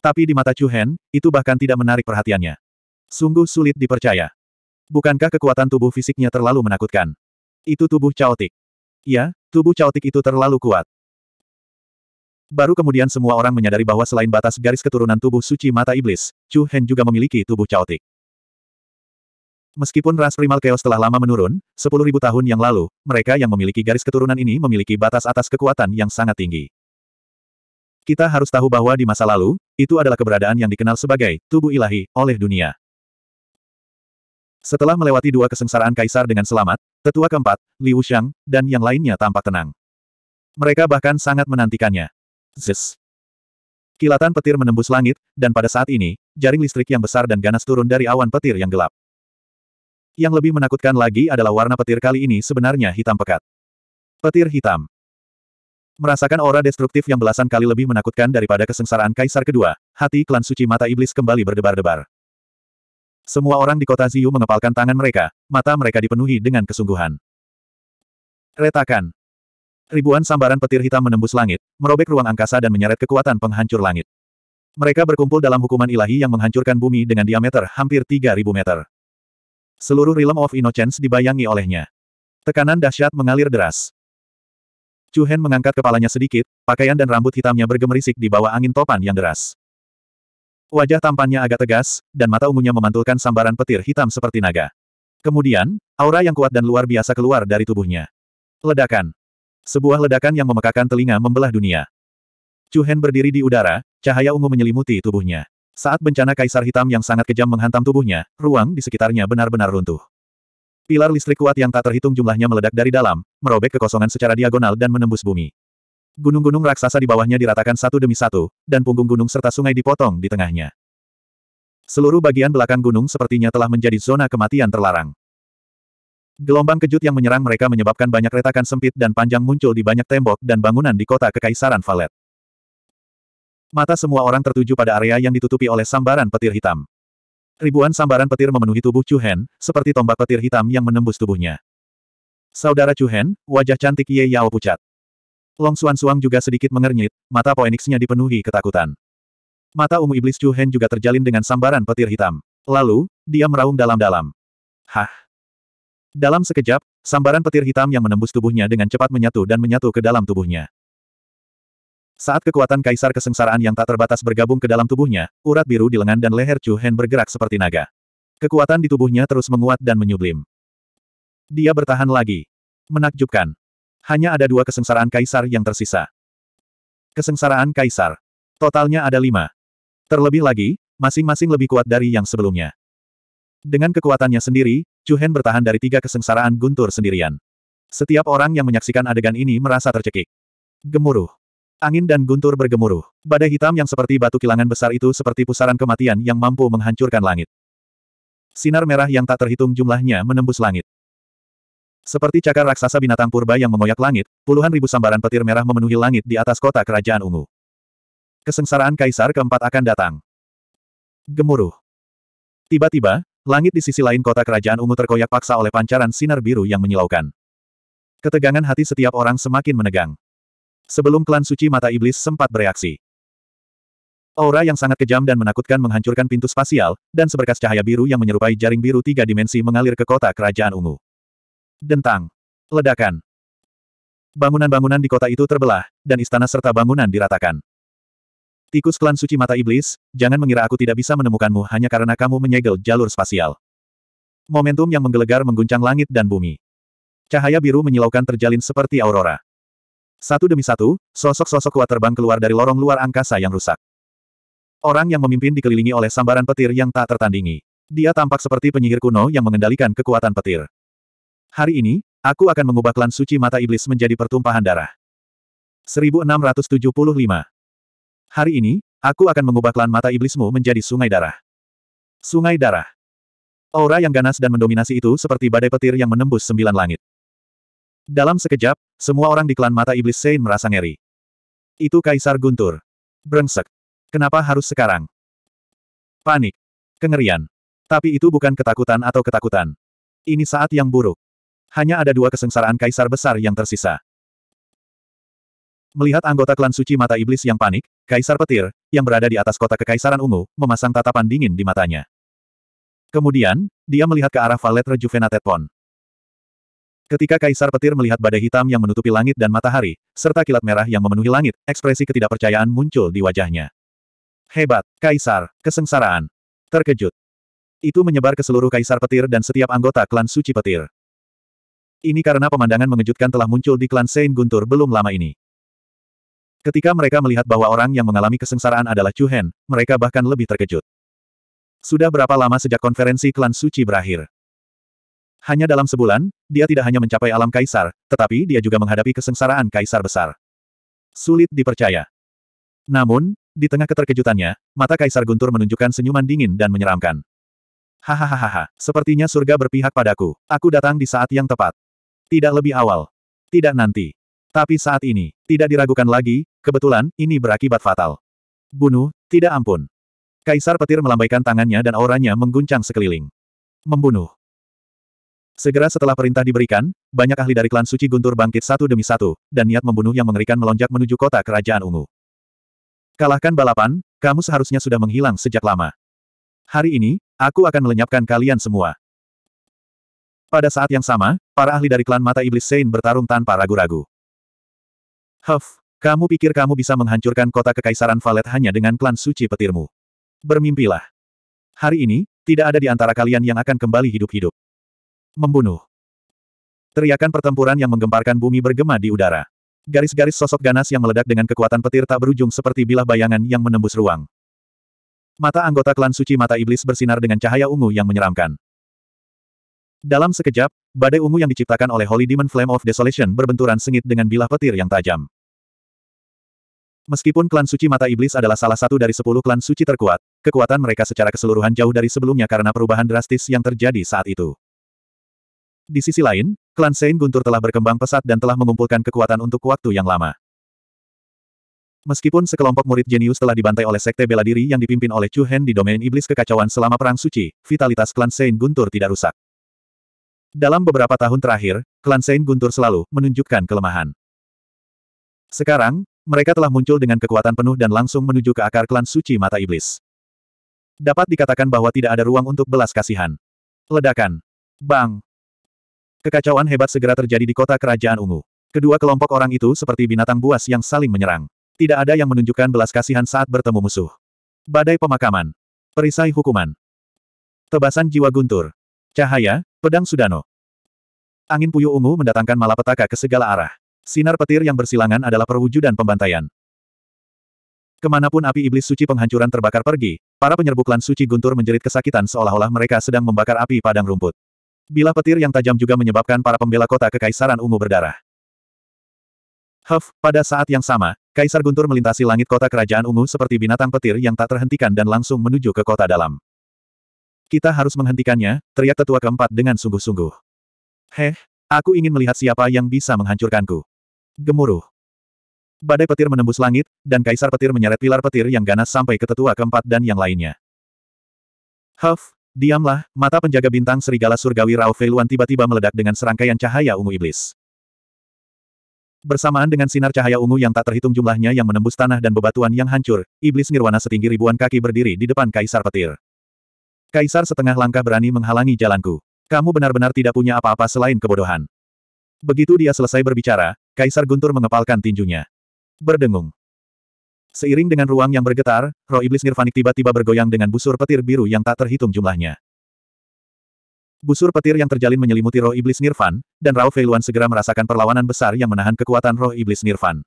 Tapi di mata Chu Hen, itu bahkan tidak menarik perhatiannya. Sungguh sulit dipercaya. Bukankah kekuatan tubuh fisiknya terlalu menakutkan? Itu tubuh caotik. Ya, tubuh caotik itu terlalu kuat. Baru kemudian semua orang menyadari bahwa selain batas garis keturunan tubuh suci mata iblis, Chu Hen juga memiliki tubuh caotik. Meskipun ras primal chaos telah lama menurun, 10.000 tahun yang lalu, mereka yang memiliki garis keturunan ini memiliki batas atas kekuatan yang sangat tinggi. Kita harus tahu bahwa di masa lalu, itu adalah keberadaan yang dikenal sebagai tubuh ilahi oleh dunia. Setelah melewati dua kesengsaraan kaisar dengan selamat, tetua keempat, Li Wuxiang, dan yang lainnya tampak tenang. Mereka bahkan sangat menantikannya. Zes. Kilatan petir menembus langit, dan pada saat ini, jaring listrik yang besar dan ganas turun dari awan petir yang gelap. Yang lebih menakutkan lagi adalah warna petir kali ini sebenarnya hitam pekat. Petir hitam. Merasakan aura destruktif yang belasan kali lebih menakutkan daripada kesengsaraan kaisar kedua, hati klan suci mata iblis kembali berdebar-debar. Semua orang di kota Ziyu mengepalkan tangan mereka, mata mereka dipenuhi dengan kesungguhan. Retakan. Ribuan sambaran petir hitam menembus langit, merobek ruang angkasa dan menyeret kekuatan penghancur langit. Mereka berkumpul dalam hukuman ilahi yang menghancurkan bumi dengan diameter hampir 3000 meter. Seluruh Realm of Innocence dibayangi olehnya. Tekanan dahsyat mengalir deras. Chu Hen mengangkat kepalanya sedikit, pakaian dan rambut hitamnya bergemerisik di bawah angin topan yang deras. Wajah tampannya agak tegas, dan mata ungunya memantulkan sambaran petir hitam seperti naga. Kemudian, aura yang kuat dan luar biasa keluar dari tubuhnya. Ledakan. Sebuah ledakan yang memekakan telinga membelah dunia. Chu Hen berdiri di udara, cahaya ungu menyelimuti tubuhnya. Saat bencana kaisar hitam yang sangat kejam menghantam tubuhnya, ruang di sekitarnya benar-benar runtuh. Pilar listrik kuat yang tak terhitung jumlahnya meledak dari dalam, merobek kekosongan secara diagonal dan menembus bumi. Gunung-gunung raksasa di bawahnya diratakan satu demi satu, dan punggung gunung serta sungai dipotong di tengahnya. Seluruh bagian belakang gunung sepertinya telah menjadi zona kematian terlarang. Gelombang kejut yang menyerang mereka menyebabkan banyak retakan sempit dan panjang muncul di banyak tembok dan bangunan di kota Kekaisaran Valet. Mata semua orang tertuju pada area yang ditutupi oleh sambaran petir hitam. Ribuan sambaran petir memenuhi tubuh Chu Hen, seperti tombak petir hitam yang menembus tubuhnya. Saudara Chu Hen, wajah cantik Ye Yao pucat. Long Xuan Suang juga sedikit mengernyit, mata Poenixnya dipenuhi ketakutan. Mata ungu iblis Chu Hen juga terjalin dengan sambaran petir hitam. Lalu, dia meraung dalam-dalam. Hah! Dalam sekejap, sambaran petir hitam yang menembus tubuhnya dengan cepat menyatu dan menyatu ke dalam tubuhnya. Saat kekuatan kaisar kesengsaraan yang tak terbatas bergabung ke dalam tubuhnya, urat biru di lengan dan leher Chu Hen bergerak seperti naga. Kekuatan di tubuhnya terus menguat dan menyublim. Dia bertahan lagi. Menakjubkan. Hanya ada dua kesengsaraan kaisar yang tersisa. Kesengsaraan kaisar. Totalnya ada lima. Terlebih lagi, masing-masing lebih kuat dari yang sebelumnya. Dengan kekuatannya sendiri, Chu Hen bertahan dari tiga kesengsaraan guntur sendirian. Setiap orang yang menyaksikan adegan ini merasa tercekik. Gemuruh. Angin dan guntur bergemuruh. Badai hitam yang seperti batu kilangan besar itu seperti pusaran kematian yang mampu menghancurkan langit. Sinar merah yang tak terhitung jumlahnya menembus langit. Seperti cakar raksasa binatang purba yang mengoyak langit, puluhan ribu sambaran petir merah memenuhi langit di atas kota kerajaan ungu. Kesengsaraan kaisar keempat akan datang. Gemuruh. Tiba-tiba, langit di sisi lain kota kerajaan ungu terkoyak paksa oleh pancaran sinar biru yang menyilaukan. Ketegangan hati setiap orang semakin menegang. Sebelum klan suci mata iblis sempat bereaksi. Aura yang sangat kejam dan menakutkan menghancurkan pintu spasial, dan seberkas cahaya biru yang menyerupai jaring biru tiga dimensi mengalir ke kota kerajaan ungu. Dentang. Ledakan. Bangunan-bangunan di kota itu terbelah, dan istana serta bangunan diratakan. Tikus klan suci mata iblis, jangan mengira aku tidak bisa menemukanmu hanya karena kamu menyegel jalur spasial. Momentum yang menggelegar mengguncang langit dan bumi. Cahaya biru menyilaukan terjalin seperti aurora. Satu demi satu, sosok-sosok kuat terbang keluar dari lorong luar angkasa yang rusak. Orang yang memimpin dikelilingi oleh sambaran petir yang tak tertandingi. Dia tampak seperti penyihir kuno yang mengendalikan kekuatan petir. Hari ini, aku akan mengubah klan suci mata iblis menjadi pertumpahan darah. 1675 Hari ini, aku akan mengubah klan mata iblismu menjadi sungai darah. Sungai darah. Aura yang ganas dan mendominasi itu seperti badai petir yang menembus sembilan langit. Dalam sekejap, semua orang di klan mata iblis Sein merasa ngeri. Itu Kaisar Guntur. Brengsek. Kenapa harus sekarang? Panik. Kengerian. Tapi itu bukan ketakutan atau ketakutan. Ini saat yang buruk. Hanya ada dua kesengsaraan kaisar besar yang tersisa. Melihat anggota klan suci mata iblis yang panik, Kaisar Petir, yang berada di atas kota Kekaisaran Ungu, memasang tatapan dingin di matanya. Kemudian, dia melihat ke arah Valet Rejuvenated Pond. Ketika Kaisar Petir melihat badai hitam yang menutupi langit dan matahari, serta kilat merah yang memenuhi langit, ekspresi ketidakpercayaan muncul di wajahnya. Hebat, Kaisar, kesengsaraan. Terkejut. Itu menyebar ke seluruh Kaisar Petir dan setiap anggota klan Suci Petir. Ini karena pemandangan mengejutkan telah muncul di klan Saint Guntur belum lama ini. Ketika mereka melihat bahwa orang yang mengalami kesengsaraan adalah Chu Hen, mereka bahkan lebih terkejut. Sudah berapa lama sejak konferensi klan suci berakhir? Hanya dalam sebulan, dia tidak hanya mencapai alam kaisar, tetapi dia juga menghadapi kesengsaraan kaisar besar. Sulit dipercaya. Namun, di tengah keterkejutannya, mata Kaisar Guntur menunjukkan senyuman dingin dan menyeramkan. Hahaha, sepertinya surga berpihak padaku. Aku datang di saat yang tepat. Tidak lebih awal. Tidak nanti. Tapi saat ini, tidak diragukan lagi, kebetulan, ini berakibat fatal. Bunuh, tidak ampun. Kaisar petir melambaikan tangannya dan auranya mengguncang sekeliling. Membunuh. Segera setelah perintah diberikan, banyak ahli dari klan suci Guntur bangkit satu demi satu, dan niat membunuh yang mengerikan melonjak menuju kota kerajaan ungu. Kalahkan balapan, kamu seharusnya sudah menghilang sejak lama. Hari ini, aku akan melenyapkan kalian semua. Pada saat yang sama, para ahli dari klan mata iblis Sein bertarung tanpa ragu-ragu. Huff, kamu pikir kamu bisa menghancurkan kota kekaisaran Valet hanya dengan klan suci petirmu. Bermimpilah. Hari ini, tidak ada di antara kalian yang akan kembali hidup-hidup. Membunuh. Teriakan pertempuran yang menggemparkan bumi bergema di udara. Garis-garis sosok ganas yang meledak dengan kekuatan petir tak berujung seperti bilah bayangan yang menembus ruang. Mata anggota klan suci mata iblis bersinar dengan cahaya ungu yang menyeramkan. Dalam sekejap, badai ungu yang diciptakan oleh Holy Demon Flame of Desolation berbenturan sengit dengan bilah petir yang tajam. Meskipun klan suci mata iblis adalah salah satu dari sepuluh klan suci terkuat, kekuatan mereka secara keseluruhan jauh dari sebelumnya karena perubahan drastis yang terjadi saat itu. Di sisi lain, klan Saint Guntur telah berkembang pesat dan telah mengumpulkan kekuatan untuk waktu yang lama. Meskipun sekelompok murid jenius telah dibantai oleh sekte bela diri yang dipimpin oleh Chu Hen di domain iblis kekacauan selama Perang Suci, vitalitas klan Saint Guntur tidak rusak. Dalam beberapa tahun terakhir, klan Saint Guntur selalu menunjukkan kelemahan. Sekarang, mereka telah muncul dengan kekuatan penuh dan langsung menuju ke akar klan suci mata iblis. Dapat dikatakan bahwa tidak ada ruang untuk belas kasihan. Ledakan. Bang. Kekacauan hebat segera terjadi di kota kerajaan ungu. Kedua kelompok orang itu seperti binatang buas yang saling menyerang. Tidak ada yang menunjukkan belas kasihan saat bertemu musuh. Badai pemakaman. Perisai hukuman. Tebasan jiwa guntur. Cahaya, Pedang Sudano. Angin puyuh ungu mendatangkan malapetaka ke segala arah. Sinar petir yang bersilangan adalah perwujudan pembantaian. Ke mana pun api iblis suci penghancuran terbakar pergi, para penyerbu klan suci guntur menjerit kesakitan seolah-olah mereka sedang membakar api padang rumput. Bilah petir yang tajam juga menyebabkan para pembela kota kekaisaran ungu berdarah. Huff, pada saat yang sama, Kaisar Guntur melintasi langit kota kerajaan ungu seperti binatang petir yang tak terhentikan dan langsung menuju ke kota dalam. Kita harus menghentikannya, teriak tetua keempat dengan sungguh-sungguh. Heh, aku ingin melihat siapa yang bisa menghancurkanku. Gemuruh. Badai petir menembus langit, dan kaisar petir menyeret pilar petir yang ganas sampai ke tetua keempat dan yang lainnya. Huff, diamlah, mata penjaga bintang serigala surgawi Rao Feiluan tiba-tiba meledak dengan serangkaian cahaya ungu iblis. Bersamaan dengan sinar cahaya ungu yang tak terhitung jumlahnya yang menembus tanah dan bebatuan yang hancur, iblis nirwana setinggi ribuan kaki berdiri di depan kaisar petir. Kaisar setengah langkah berani menghalangi jalanku. Kamu benar-benar tidak punya apa-apa selain kebodohan. Begitu dia selesai berbicara, Kaisar Guntur mengepalkan tinjunya. Berdengung. Seiring dengan ruang yang bergetar, roh iblis nirvanik tiba-tiba bergoyang dengan busur petir biru yang tak terhitung jumlahnya. Busur petir yang terjalin menyelimuti roh iblis nirvan, dan Rao Feiluan segera merasakan perlawanan besar yang menahan kekuatan roh iblis nirvan.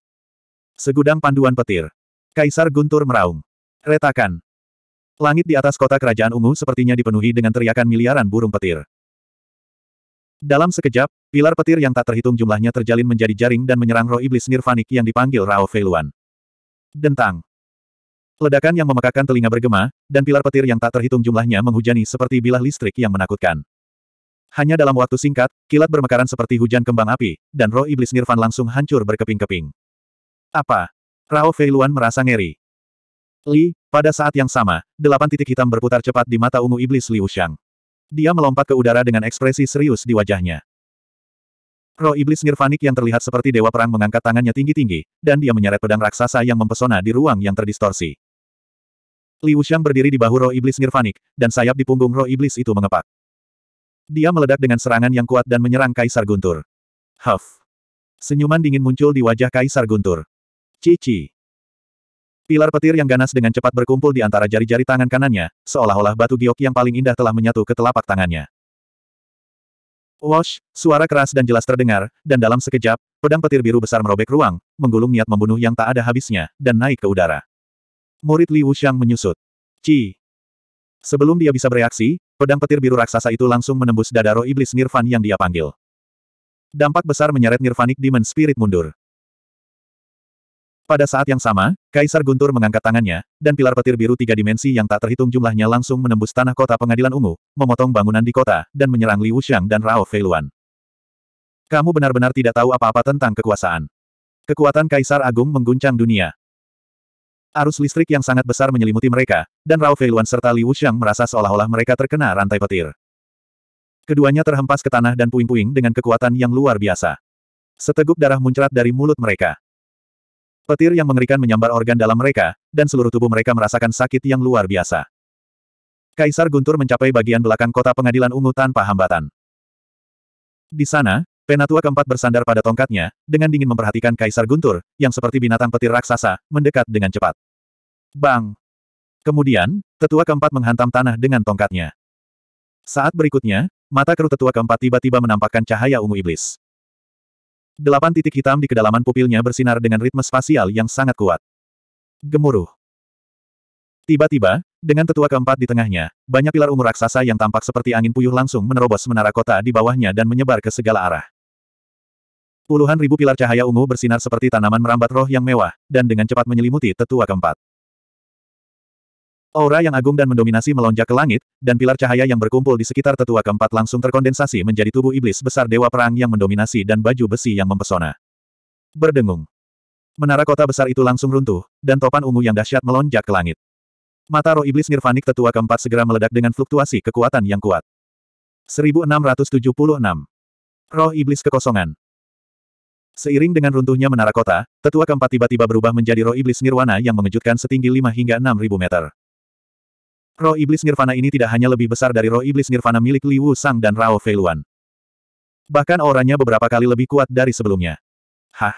Segudang panduan petir. Kaisar Guntur meraung. Retakan. Langit di atas kota kerajaan ungu sepertinya dipenuhi dengan teriakan miliaran burung petir. Dalam sekejap, pilar petir yang tak terhitung jumlahnya terjalin menjadi jaring dan menyerang roh iblis nirvanik yang dipanggil Rao Feiluan. Dentang. Ledakan yang memekakan telinga bergema, dan pilar petir yang tak terhitung jumlahnya menghujani seperti bilah listrik yang menakutkan. Hanya dalam waktu singkat, kilat bermekaran seperti hujan kembang api, dan roh iblis Nirvan langsung hancur berkeping-keping. Apa? Rao Fei Luan merasa ngeri. Li, pada saat yang sama, delapan titik hitam berputar cepat di mata ungu iblis Liu Xiang. Dia melompat ke udara dengan ekspresi serius di wajahnya. Roh iblis nirvanik yang terlihat seperti dewa perang mengangkat tangannya tinggi-tinggi, dan dia menyeret pedang raksasa yang mempesona di ruang yang terdistorsi. Liu Xiang berdiri di bahu roh iblis nirvanik, dan sayap di punggung roh iblis itu mengepak. Dia meledak dengan serangan yang kuat dan menyerang Kaisar Guntur. Huff. Senyuman dingin muncul di wajah Kaisar Guntur. Cici. Pilar petir yang ganas dengan cepat berkumpul di antara jari-jari tangan kanannya, seolah-olah batu giok yang paling indah telah menyatu ke telapak tangannya. Wash, suara keras dan jelas terdengar, dan dalam sekejap, pedang petir biru besar merobek ruang, menggulung niat membunuh yang tak ada habisnya, dan naik ke udara. Murid Li Wuxiang menyusut. Ci. Sebelum dia bisa bereaksi, pedang petir biru raksasa itu langsung menembus dada roh iblis Nirvan yang dia panggil. Dampak besar menyeret Nirvanic Demon Spirit mundur. Pada saat yang sama, Kaisar Guntur mengangkat tangannya, dan pilar petir biru tiga dimensi yang tak terhitung jumlahnya langsung menembus tanah kota pengadilan ungu, memotong bangunan di kota, dan menyerang Liu Xiang dan Rao Feiluan. Kamu benar-benar tidak tahu apa-apa tentang kekuasaan. Kekuatan Kaisar Agung mengguncang dunia. Arus listrik yang sangat besar menyelimuti mereka, dan Rao Feiluan serta Liu Xiang merasa seolah-olah mereka terkena rantai petir. Keduanya terhempas ke tanah dan puing-puing dengan kekuatan yang luar biasa. Seteguk darah muncrat dari mulut mereka. Petir yang mengerikan menyambar organ dalam mereka, dan seluruh tubuh mereka merasakan sakit yang luar biasa. Kaisar Guntur mencapai bagian belakang kota pengadilan ungu tanpa hambatan. Di sana, Penatua keempat bersandar pada tongkatnya, dengan dingin memperhatikan Kaisar Guntur, yang seperti binatang petir raksasa, mendekat dengan cepat. Bang! Kemudian, tetua keempat menghantam tanah dengan tongkatnya. Saat berikutnya, mata keruh tetua keempat tiba-tiba menampakkan cahaya ungu iblis. Delapan titik hitam di kedalaman pupilnya bersinar dengan ritme spasial yang sangat kuat. Gemuruh. Tiba-tiba, dengan tetua keempat di tengahnya, banyak pilar ungu raksasa yang tampak seperti angin puyuh langsung menerobos menara kota di bawahnya dan menyebar ke segala arah. Puluhan ribu pilar cahaya ungu bersinar seperti tanaman merambat roh yang mewah, dan dengan cepat menyelimuti tetua keempat. Aura yang agung dan mendominasi melonjak ke langit, dan pilar cahaya yang berkumpul di sekitar tetua keempat langsung terkondensasi menjadi tubuh iblis besar dewa perang yang mendominasi dan baju besi yang mempesona. Berdengung. Menara kota besar itu langsung runtuh, dan topan ungu yang dahsyat melonjak ke langit. Mata roh iblis nirvanik tetua keempat segera meledak dengan fluktuasi kekuatan yang kuat. 1676. Roh iblis kekosongan. Seiring dengan runtuhnya menara kota, tetua keempat tiba-tiba berubah menjadi roh iblis nirwana yang mengejutkan setinggi 5 hingga 6000 meter. Roh iblis nirvana ini tidak hanya lebih besar dari roh iblis nirvana milik Li Wu Sang dan Rao Feiluan. Bahkan auranya beberapa kali lebih kuat dari sebelumnya. Hah!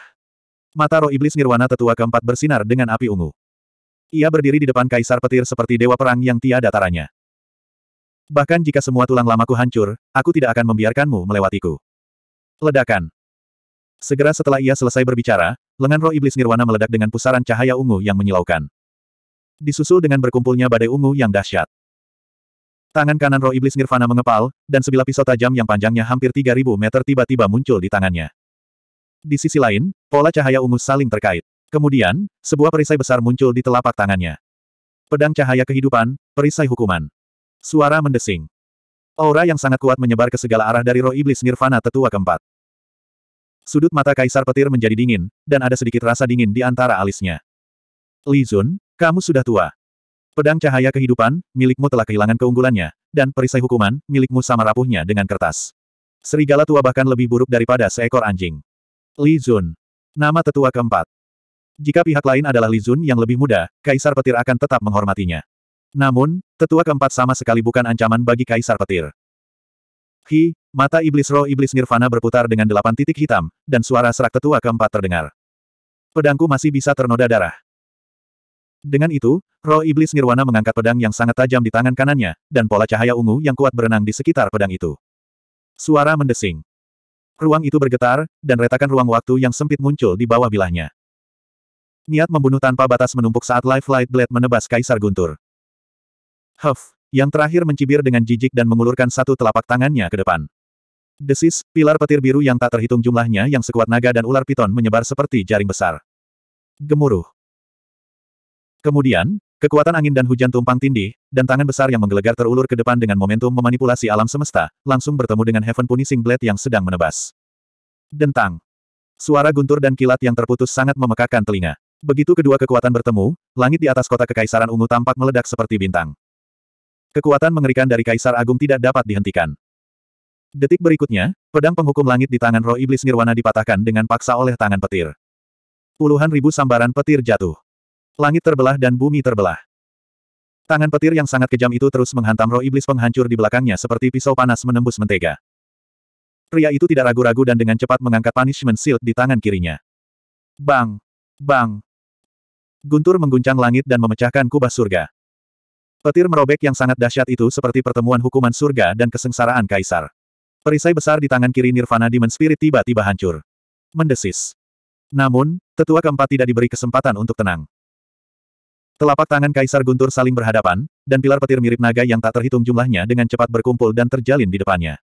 Mata roh iblis nirwana tetua keempat bersinar dengan api ungu. Ia berdiri di depan kaisar petir seperti dewa perang yang tiada taranya. Bahkan jika semua tulang lamaku hancur, aku tidak akan membiarkanmu melewatiku. Ledakan. Segera setelah ia selesai berbicara, lengan roh iblis nirwana meledak dengan pusaran cahaya ungu yang menyilaukan disusul dengan berkumpulnya badai ungu yang dahsyat. Tangan kanan roh iblis nirvana mengepal, dan sebilah pisau tajam yang panjangnya hampir 3000 meter tiba-tiba muncul di tangannya. Di sisi lain, pola cahaya ungu saling terkait. Kemudian, sebuah perisai besar muncul di telapak tangannya. Pedang cahaya kehidupan, perisai hukuman. Suara mendesing. Aura yang sangat kuat menyebar ke segala arah dari roh iblis nirvana tetua keempat. Sudut mata Kaisar Petir menjadi dingin, dan ada sedikit rasa dingin di antara alisnya. Li Zun, kamu sudah tua. Pedang cahaya kehidupan, milikmu telah kehilangan keunggulannya, dan perisai hukuman, milikmu sama rapuhnya dengan kertas. Serigala tua bahkan lebih buruk daripada seekor anjing. Li Zun. Nama tetua keempat. Jika pihak lain adalah Li Zun yang lebih muda, Kaisar Petir akan tetap menghormatinya. Namun, tetua keempat sama sekali bukan ancaman bagi Kaisar Petir. Hi, mata iblis roh iblis nirvana berputar dengan delapan titik hitam, dan suara serak tetua keempat terdengar. Pedangku masih bisa ternoda darah. Dengan itu, roh iblis nirwana mengangkat pedang yang sangat tajam di tangan kanannya, dan pola cahaya ungu yang kuat berenang di sekitar pedang itu. Suara mendesing. Ruang itu bergetar, dan retakan ruang waktu yang sempit muncul di bawah bilahnya. Niat membunuh tanpa batas menumpuk saat Life Light Blade menebas Kaisar Guntur. Huff, yang terakhir mencibir dengan jijik dan mengulurkan satu telapak tangannya ke depan. Desis, pilar petir biru yang tak terhitung jumlahnya yang sekuat naga dan ular piton menyebar seperti jaring besar. Gemuruh. Kemudian, kekuatan angin dan hujan tumpang tindih, dan tangan besar yang menggelegar terulur ke depan dengan momentum memanipulasi alam semesta, langsung bertemu dengan Heaven Punishing Blade yang sedang menebas. Dentang. Suara guntur dan kilat yang terputus sangat memekakan telinga. Begitu kedua kekuatan bertemu, langit di atas kota kekaisaran ungu tampak meledak seperti bintang. Kekuatan mengerikan dari Kaisar Agung tidak dapat dihentikan. Detik berikutnya, pedang penghukum langit di tangan roh iblis nirwana dipatahkan dengan paksa oleh tangan petir. Puluhan ribu sambaran petir jatuh. Langit terbelah dan bumi terbelah. Tangan petir yang sangat kejam itu terus menghantam roh iblis penghancur di belakangnya seperti pisau panas menembus mentega. Pria itu tidak ragu-ragu dan dengan cepat mengangkat punishment shield di tangan kirinya. Bang! Bang! Guntur mengguncang langit dan memecahkan kubah surga. Petir merobek yang sangat dahsyat itu seperti pertemuan hukuman surga dan kesengsaraan kaisar. Perisai besar di tangan kiri Nirvana Demon Spirit tiba-tiba hancur. Mendesis. Namun, tetua keempat tidak diberi kesempatan untuk tenang. Telapak tangan Kaisar Guntur saling berhadapan, dan pilar petir mirip naga yang tak terhitung jumlahnya dengan cepat berkumpul dan terjalin di depannya.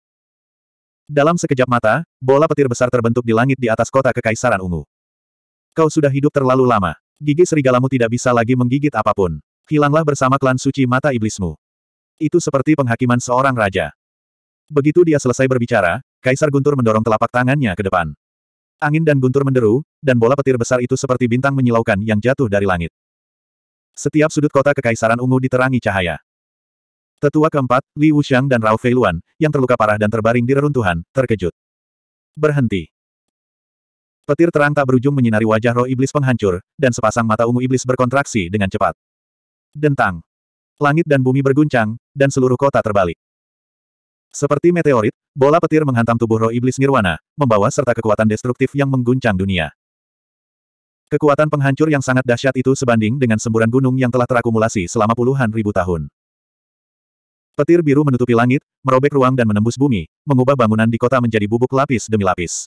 Dalam sekejap mata, bola petir besar terbentuk di langit di atas kota Kekaisaran Ungu. Kau sudah hidup terlalu lama. Gigi serigalamu tidak bisa lagi menggigit apa pun. Hilanglah bersama klan suci mata iblismu. Itu seperti penghakiman seorang raja. Begitu dia selesai berbicara, Kaisar Guntur mendorong telapak tangannya ke depan. Angin dan guntur menderu, dan bola petir besar itu seperti bintang menyilaukan yang jatuh dari langit. Setiap sudut kota kekaisaran ungu diterangi cahaya. Tetua keempat, Li Wuxiang dan Rao Feiluan, yang terluka parah dan terbaring di reruntuhan, terkejut. Berhenti. Petir terang tak berujung menyinari wajah roh iblis penghancur, dan sepasang mata ungu iblis berkontraksi dengan cepat. Dentang. Langit dan bumi berguncang, dan seluruh kota terbalik. Seperti meteorit, bola petir menghantam tubuh roh iblis nirwana, membawa serta kekuatan destruktif yang mengguncang dunia. Kekuatan penghancur yang sangat dahsyat itu sebanding dengan semburan gunung yang telah terakumulasi selama puluhan ribu tahun. Petir biru menutupi langit, merobek ruang dan menembus bumi, mengubah bangunan di kota menjadi bubuk lapis demi lapis.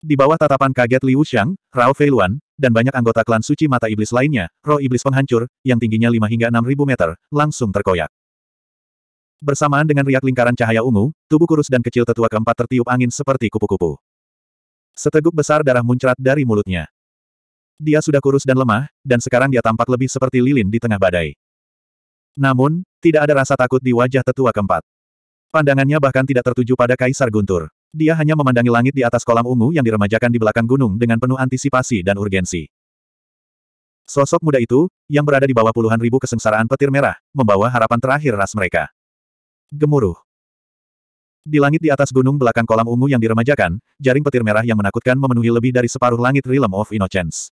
Di bawah tatapan kaget Liu Xiang, Rao Feiluan, dan banyak anggota klan suci mata iblis lainnya, roh iblis penghancur, yang tingginya 5 hingga 6 ribu meter, langsung terkoyak. Bersamaan dengan riak lingkaran cahaya ungu, tubuh kurus dan kecil tetua keempat tertiup angin seperti kupu-kupu. Seteguk besar darah muncrat dari mulutnya. Dia sudah kurus dan lemah, dan sekarang dia tampak lebih seperti lilin di tengah badai. Namun, tidak ada rasa takut di wajah tetua keempat. Pandangannya bahkan tidak tertuju pada Kaisar Guntur. Dia hanya memandangi langit di atas kolam ungu yang diremajakan di belakang gunung dengan penuh antisipasi dan urgensi. Sosok muda itu, yang berada di bawah puluhan ribu kesengsaraan petir merah, membawa harapan terakhir ras mereka. Gemuruh. Di langit di atas gunung belakang kolam ungu yang diremajakan, jaring petir merah yang menakutkan memenuhi lebih dari separuh langit Realm of Innocence.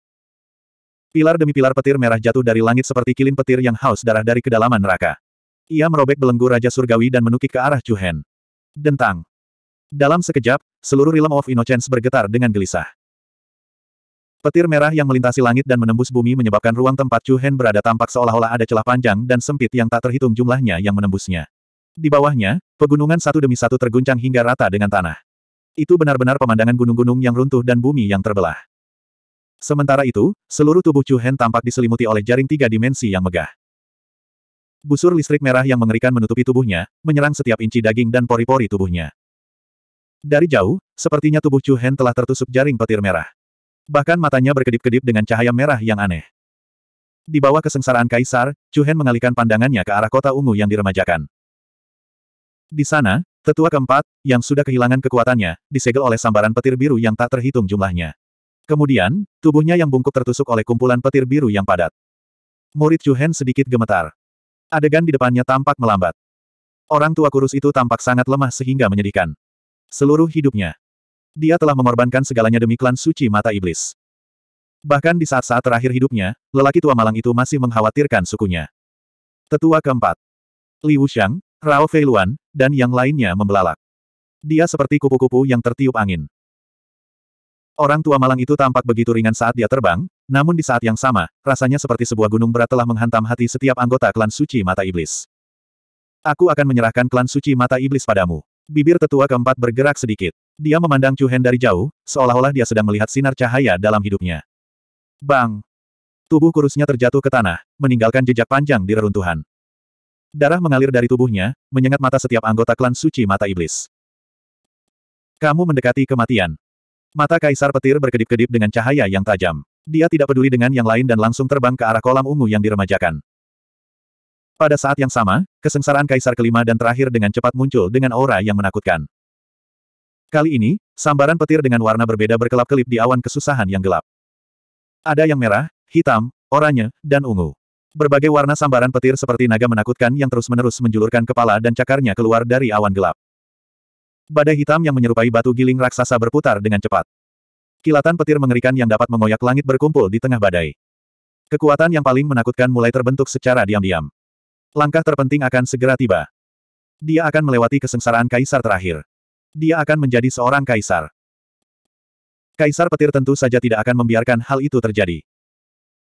Pilar demi pilar petir merah jatuh dari langit seperti kilin petir yang haus darah dari kedalaman neraka. Ia merobek belenggu Raja Surgawi dan menukik ke arah Chuhen. Dentang. Dalam sekejap, seluruh Realm of Innocence bergetar dengan gelisah. Petir merah yang melintasi langit dan menembus bumi menyebabkan ruang tempat Chuhen berada tampak seolah-olah ada celah panjang dan sempit yang tak terhitung jumlahnya yang menembusnya. Di bawahnya, pegunungan satu demi satu terguncang hingga rata dengan tanah. Itu benar-benar pemandangan gunung-gunung yang runtuh dan bumi yang terbelah. Sementara itu, seluruh tubuh Chu Hen tampak diselimuti oleh jaring tiga dimensi yang megah. Busur listrik merah yang mengerikan menutupi tubuhnya, menyerang setiap inci daging dan pori-pori tubuhnya. Dari jauh, sepertinya tubuh Chu Hen telah tertusuk jaring petir merah. Bahkan matanya berkedip-kedip dengan cahaya merah yang aneh. Di bawah kesengsaraan kaisar, Chu Hen mengalihkan pandangannya ke arah kota ungu yang diremajakan. Di sana, tetua keempat, yang sudah kehilangan kekuatannya, disegel oleh sambaran petir biru yang tak terhitung jumlahnya. Kemudian, tubuhnya yang bungkuk tertusuk oleh kumpulan petir biru yang padat. Murid Chuhen sedikit gemetar. Adegan di depannya tampak melambat. Orang tua kurus itu tampak sangat lemah sehingga menyedihkan. Seluruh hidupnya, dia telah mengorbankan segalanya demi klan suci mata iblis. Bahkan di saat-saat terakhir hidupnya, lelaki tua malang itu masih mengkhawatirkan sukunya. Tetua keempat. Li Wuxiang, Rao Feiluan, dan yang lainnya membelalak. Dia seperti kupu-kupu yang tertiup angin. Orang tua malang itu tampak begitu ringan saat dia terbang, Namun di saat yang sama, rasanya seperti sebuah gunung berat telah menghantam hati setiap anggota klan suci mata iblis. Aku akan menyerahkan klan suci mata iblis padamu. Bibir tetua keempat bergerak sedikit. Dia memandang Chu Hen dari jauh, seolah-olah dia sedang melihat sinar cahaya dalam hidupnya. Bang! Tubuh kurusnya terjatuh ke tanah, meninggalkan jejak panjang di reruntuhan. Darah mengalir dari tubuhnya, menyengat mata setiap anggota klan suci mata iblis. Kamu mendekati kematian. Mata Kaisar Petir berkedip-kedip dengan cahaya yang tajam. Dia tidak peduli dengan yang lain dan langsung terbang ke arah kolam ungu yang diremajakan. Pada saat yang sama, kesengsaraan Kaisar kelima dan terakhir dengan cepat muncul dengan aura yang menakutkan. Kali ini, sambaran petir dengan warna berbeda berkelap-kelip di awan kesusahan yang gelap. Ada yang merah, hitam, oranye, dan ungu. Berbagai warna sambaran petir seperti naga menakutkan yang terus-menerus menjulurkan kepala dan cakarnya keluar dari awan gelap. Badai hitam yang menyerupai batu giling raksasa berputar dengan cepat. Kilatan petir mengerikan yang dapat mengoyak langit berkumpul di tengah badai. Kekuatan yang paling menakutkan mulai terbentuk secara diam-diam. Langkah terpenting akan segera tiba. Dia akan melewati kesengsaraan kaisar terakhir. Dia akan menjadi seorang kaisar. Kaisar petir tentu saja tidak akan membiarkan hal itu terjadi.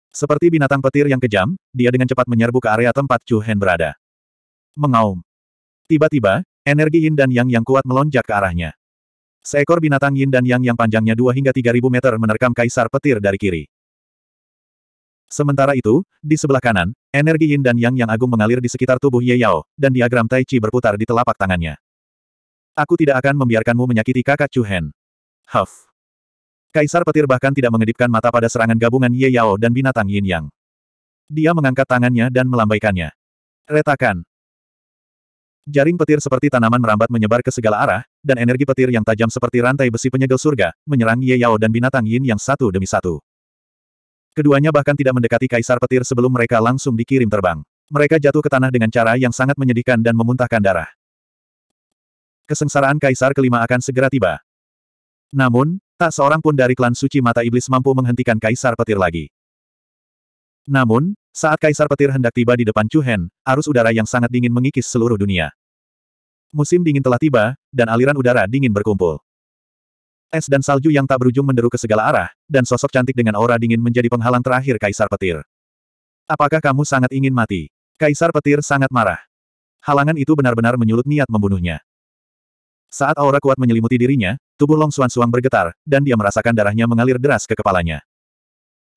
Seperti binatang petir yang kejam, dia dengan cepat menyerbu ke area tempat Chu Hen berada. Mengaum. Tiba-tiba, energi yin dan yang yang kuat melonjak ke arahnya. Seekor binatang yin dan yang yang panjangnya 2 hingga 3000 meter menerkam kaisar petir dari kiri. Sementara itu, di sebelah kanan, energi yin dan yang yang agung mengalir di sekitar tubuh Ye Yao, dan diagram Tai Chi berputar di telapak tangannya. Aku tidak akan membiarkanmu menyakiti kakak Chu Hen. Huff. Kaisar petir bahkan tidak mengedipkan mata pada serangan gabungan Ye Yao dan binatang Yin Yang. Dia mengangkat tangannya dan melambaikannya. Retakan. Jaring petir seperti tanaman merambat menyebar ke segala arah, dan energi petir yang tajam seperti rantai besi penyegel surga, menyerang Ye Yao dan binatang Yin Yang satu demi satu. Keduanya bahkan tidak mendekati kaisar petir sebelum mereka langsung dikirim terbang. Mereka jatuh ke tanah dengan cara yang sangat menyedihkan dan memuntahkan darah. Kesengsaraan kaisar kelima akan segera tiba. Namun, tak seorang pun dari klan suci mata iblis mampu menghentikan Kaisar Petir lagi. Namun, saat Kaisar Petir hendak tiba di depan Chu Hen, arus udara yang sangat dingin mengikis seluruh dunia. Musim dingin telah tiba, dan aliran udara dingin berkumpul. Es dan salju yang tak berujung menderu ke segala arah, dan sosok cantik dengan aura dingin menjadi penghalang terakhir Kaisar Petir. Apakah kamu sangat ingin mati? Kaisar Petir sangat marah. Halangan itu benar-benar menyulut niat membunuhnya. Saat aura kuat menyelimuti dirinya, tubuh Long Xuan Suang bergetar, dan dia merasakan darahnya mengalir deras ke kepalanya.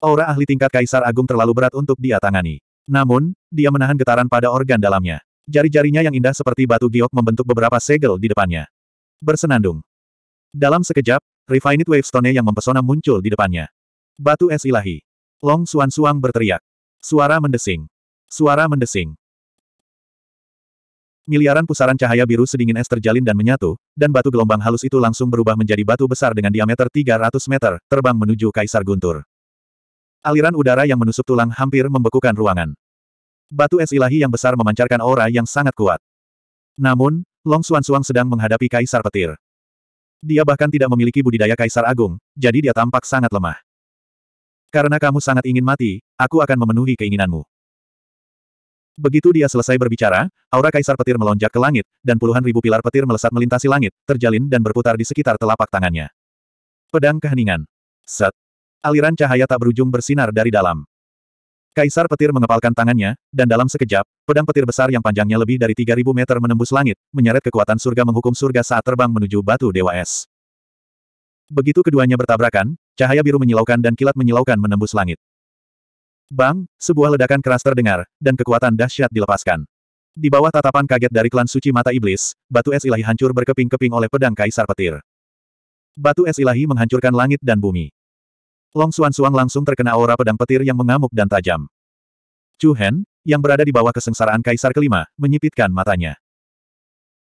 Aura ahli tingkat Kaisar Agung terlalu berat untuk dia tangani. Namun, dia menahan getaran pada organ dalamnya. Jari-jarinya yang indah seperti batu giok membentuk beberapa segel di depannya. Bersenandung. Dalam sekejap, Refined Wavestone yang mempesona muncul di depannya. Batu es ilahi. Long Xuan Suang berteriak. Suara mendesing. Suara mendesing. Miliaran pusaran cahaya biru sedingin es terjalin dan menyatu, dan batu gelombang halus itu langsung berubah menjadi batu besar dengan diameter 300 meter, terbang menuju Kaisar Guntur. Aliran udara yang menusuk tulang hampir membekukan ruangan. Batu es ilahi yang besar memancarkan aura yang sangat kuat. Namun, Long Xuan Suang sedang menghadapi Kaisar Petir. Dia bahkan tidak memiliki budidaya Kaisar Agung, jadi dia tampak sangat lemah. Karena kamu sangat ingin mati, aku akan memenuhi keinginanmu. Begitu dia selesai berbicara, aura kaisar petir melonjak ke langit, dan puluhan ribu pilar petir melesat melintasi langit, terjalin dan berputar di sekitar telapak tangannya. Pedang keheningan. Set. Aliran cahaya tak berujung bersinar dari dalam. Kaisar petir mengepalkan tangannya, dan dalam sekejap, pedang petir besar yang panjangnya lebih dari 3000 meter menembus langit, menyeret kekuatan surga menghukum surga saat terbang menuju batu dewa es. Begitu keduanya bertabrakan, cahaya biru menyilaukan dan kilat menyilaukan menembus langit. Bang, sebuah ledakan keras terdengar, dan kekuatan dahsyat dilepaskan. Di bawah tatapan kaget dari klan suci mata iblis, batu es ilahi hancur berkeping-keping oleh pedang kaisar petir. Batu es ilahi menghancurkan langit dan bumi. Long Suan Suang langsung terkena aura pedang petir yang mengamuk dan tajam. Chu Hen, yang berada di bawah kesengsaraan kaisar kelima, menyipitkan matanya.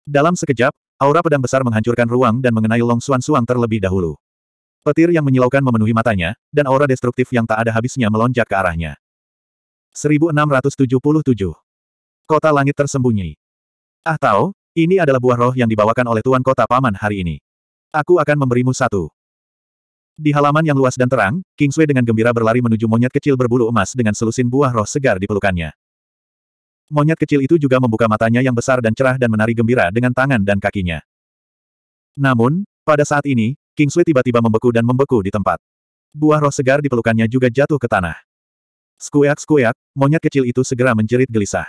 Dalam sekejap, aura pedang besar menghancurkan ruang dan mengenai Long Suan Suang terlebih dahulu. Petir yang menyilaukan memenuhi matanya, dan aura destruktif yang tak ada habisnya melonjak ke arahnya. 1677. Kota Langit Tersembunyi. Ah tahu, ini adalah buah roh yang dibawakan oleh Tuan Kota Paman hari ini. Aku akan memberimu satu. Di halaman yang luas dan terang, King Sui dengan gembira berlari menuju monyet kecil berbulu emas dengan selusin buah roh segar di pelukannya. Monyet kecil itu juga membuka matanya yang besar dan cerah dan menari gembira dengan tangan dan kakinya. Namun, pada saat ini, King Sui tiba-tiba membeku dan membeku di tempat. Buah roh segar di pelukannya juga jatuh ke tanah. Skueak-skueak, monyet kecil itu segera menjerit gelisah.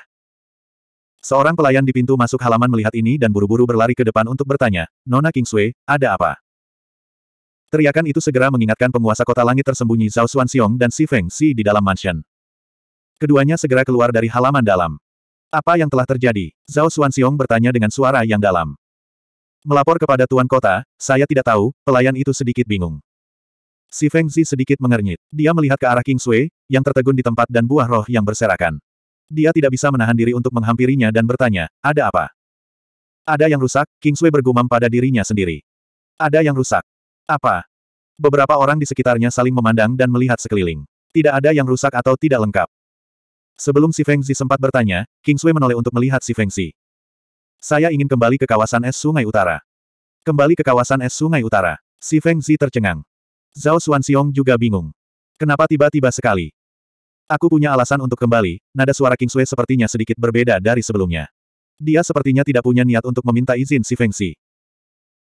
Seorang pelayan di pintu masuk halaman melihat ini dan buru-buru berlari ke depan untuk bertanya, Nona Kingsway, ada apa? Teriakan itu segera mengingatkan penguasa kota langit tersembunyi Zhao Xuanxiong dan Si Feng Si di dalam mansion. Keduanya segera keluar dari halaman dalam. Apa yang telah terjadi? Zhao Xuanxiong bertanya dengan suara yang dalam. Melapor kepada Tuan Kota, saya tidak tahu, pelayan itu sedikit bingung. Si Feng Zi sedikit mengernyit. Dia melihat ke arah King Sui, yang tertegun di tempat dan buah roh yang berserakan. Dia tidak bisa menahan diri untuk menghampirinya dan bertanya, ada apa? Ada yang rusak, King Sui bergumam pada dirinya sendiri. Ada yang rusak. Apa? Beberapa orang di sekitarnya saling memandang dan melihat sekeliling. Tidak ada yang rusak atau tidak lengkap. Sebelum si Feng Zi sempat bertanya, King Sui menoleh untuk melihat si Feng Zi. Saya ingin kembali ke kawasan es Sungai Utara. Kembali ke kawasan es Sungai Utara. Si Feng Zi tercengang. Zhao Xuanxiong juga bingung. Kenapa tiba-tiba sekali? Aku punya alasan untuk kembali, nada suara King Sui sepertinya sedikit berbeda dari sebelumnya. Dia sepertinya tidak punya niat untuk meminta izin si Feng Xi.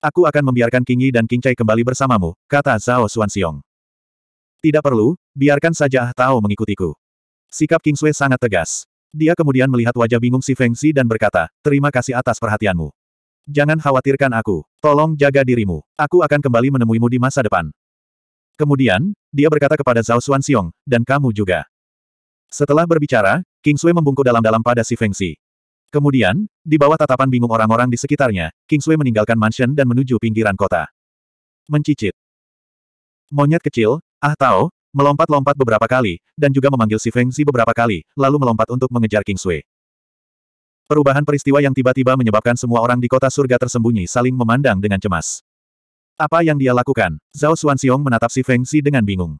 Aku akan membiarkan King Yi dan King Chai kembali bersamamu, kata Zhao Xuanxiong. Tidak perlu, biarkan saja Ah Tao mengikutiku. Sikap King Sui sangat tegas. Dia kemudian melihat wajah bingung si Feng Xi dan berkata, terima kasih atas perhatianmu. Jangan khawatirkan aku. Tolong jaga dirimu. Aku akan kembali menemuimu di masa depan. Kemudian, dia berkata kepada Zhao Xuanxiong, dan kamu juga. Setelah berbicara, King Sui membungkuk dalam-dalam pada si Feng Xi. Kemudian, di bawah tatapan bingung orang-orang di sekitarnya, King Sui meninggalkan mansion dan menuju pinggiran kota. Mencicit. Monyet kecil, ah Tao, melompat-lompat beberapa kali, dan juga memanggil si Feng Xi beberapa kali, lalu melompat untuk mengejar King Sui. Perubahan peristiwa yang tiba-tiba menyebabkan semua orang di kota surga tersembunyi saling memandang dengan cemas. Apa yang dia lakukan? Zhao Xuanxiong menatap si Feng Xi dengan bingung.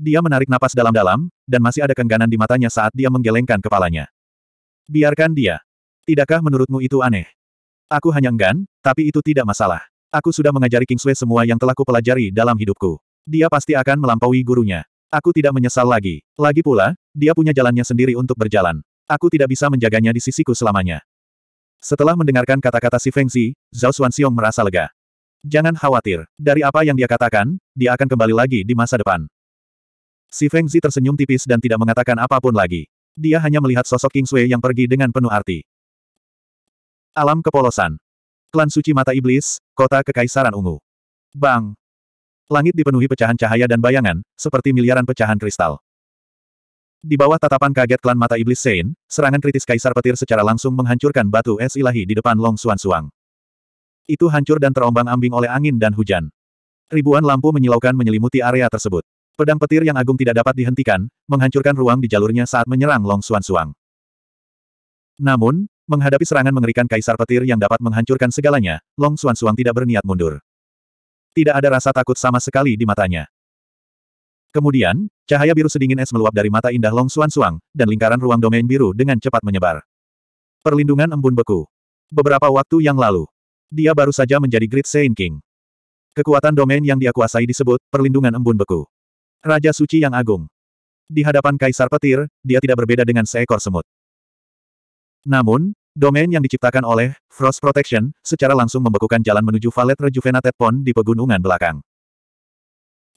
Dia menarik napas dalam-dalam, dan masih ada kengganan di matanya saat dia menggelengkan kepalanya. Biarkan dia. Tidakkah menurutmu itu aneh? Aku hanya enggan, tapi itu tidak masalah. Aku sudah mengajari King Sui semua yang telah kupelajari dalam hidupku. Dia pasti akan melampaui gurunya. Aku tidak menyesal lagi. Lagi pula, dia punya jalannya sendiri untuk berjalan. Aku tidak bisa menjaganya di sisiku selamanya. Setelah mendengarkan kata-kata si Feng Zi, Zhao Xuanxiong merasa lega. Jangan khawatir, dari apa yang dia katakan, dia akan kembali lagi di masa depan. Si Feng Zi tersenyum tipis dan tidak mengatakan apa pun lagi. Dia hanya melihat sosok King Sui yang pergi dengan penuh arti. Alam Kepolosan. Klan Suci Mata Iblis, Kota Kekaisaran Ungu. Bang! Langit dipenuhi pecahan cahaya dan bayangan, seperti miliaran pecahan kristal. Di bawah tatapan kaget klan Mata Iblis Sein, serangan kritis Kaisar Petir secara langsung menghancurkan batu es ilahi di depan Long Suan Suang. Itu hancur dan terombang-ambing oleh angin dan hujan. Ribuan lampu menyilaukan menyelimuti area tersebut. Pedang petir yang agung tidak dapat dihentikan, menghancurkan ruang di jalurnya saat menyerang Long Xuan Suang. Namun, menghadapi serangan mengerikan Kaisar Petir yang dapat menghancurkan segalanya, Long Xuan Suang tidak berniat mundur. Tidak ada rasa takut sama sekali di matanya. Kemudian, cahaya biru sedingin es meluap dari mata indah Long Xuan Suang, dan lingkaran ruang domain biru dengan cepat menyebar. Perlindungan embun beku. Beberapa waktu yang lalu, dia baru saja menjadi Great Saint King. Kekuatan domain yang dia kuasai disebut perlindungan embun beku. Raja Suci yang Agung. Di hadapan Kaisar Petir, dia tidak berbeda dengan seekor semut. Namun, domain yang diciptakan oleh Frost Protection secara langsung membekukan jalan menuju Valet Rejuvenated Pond di pegunungan belakang.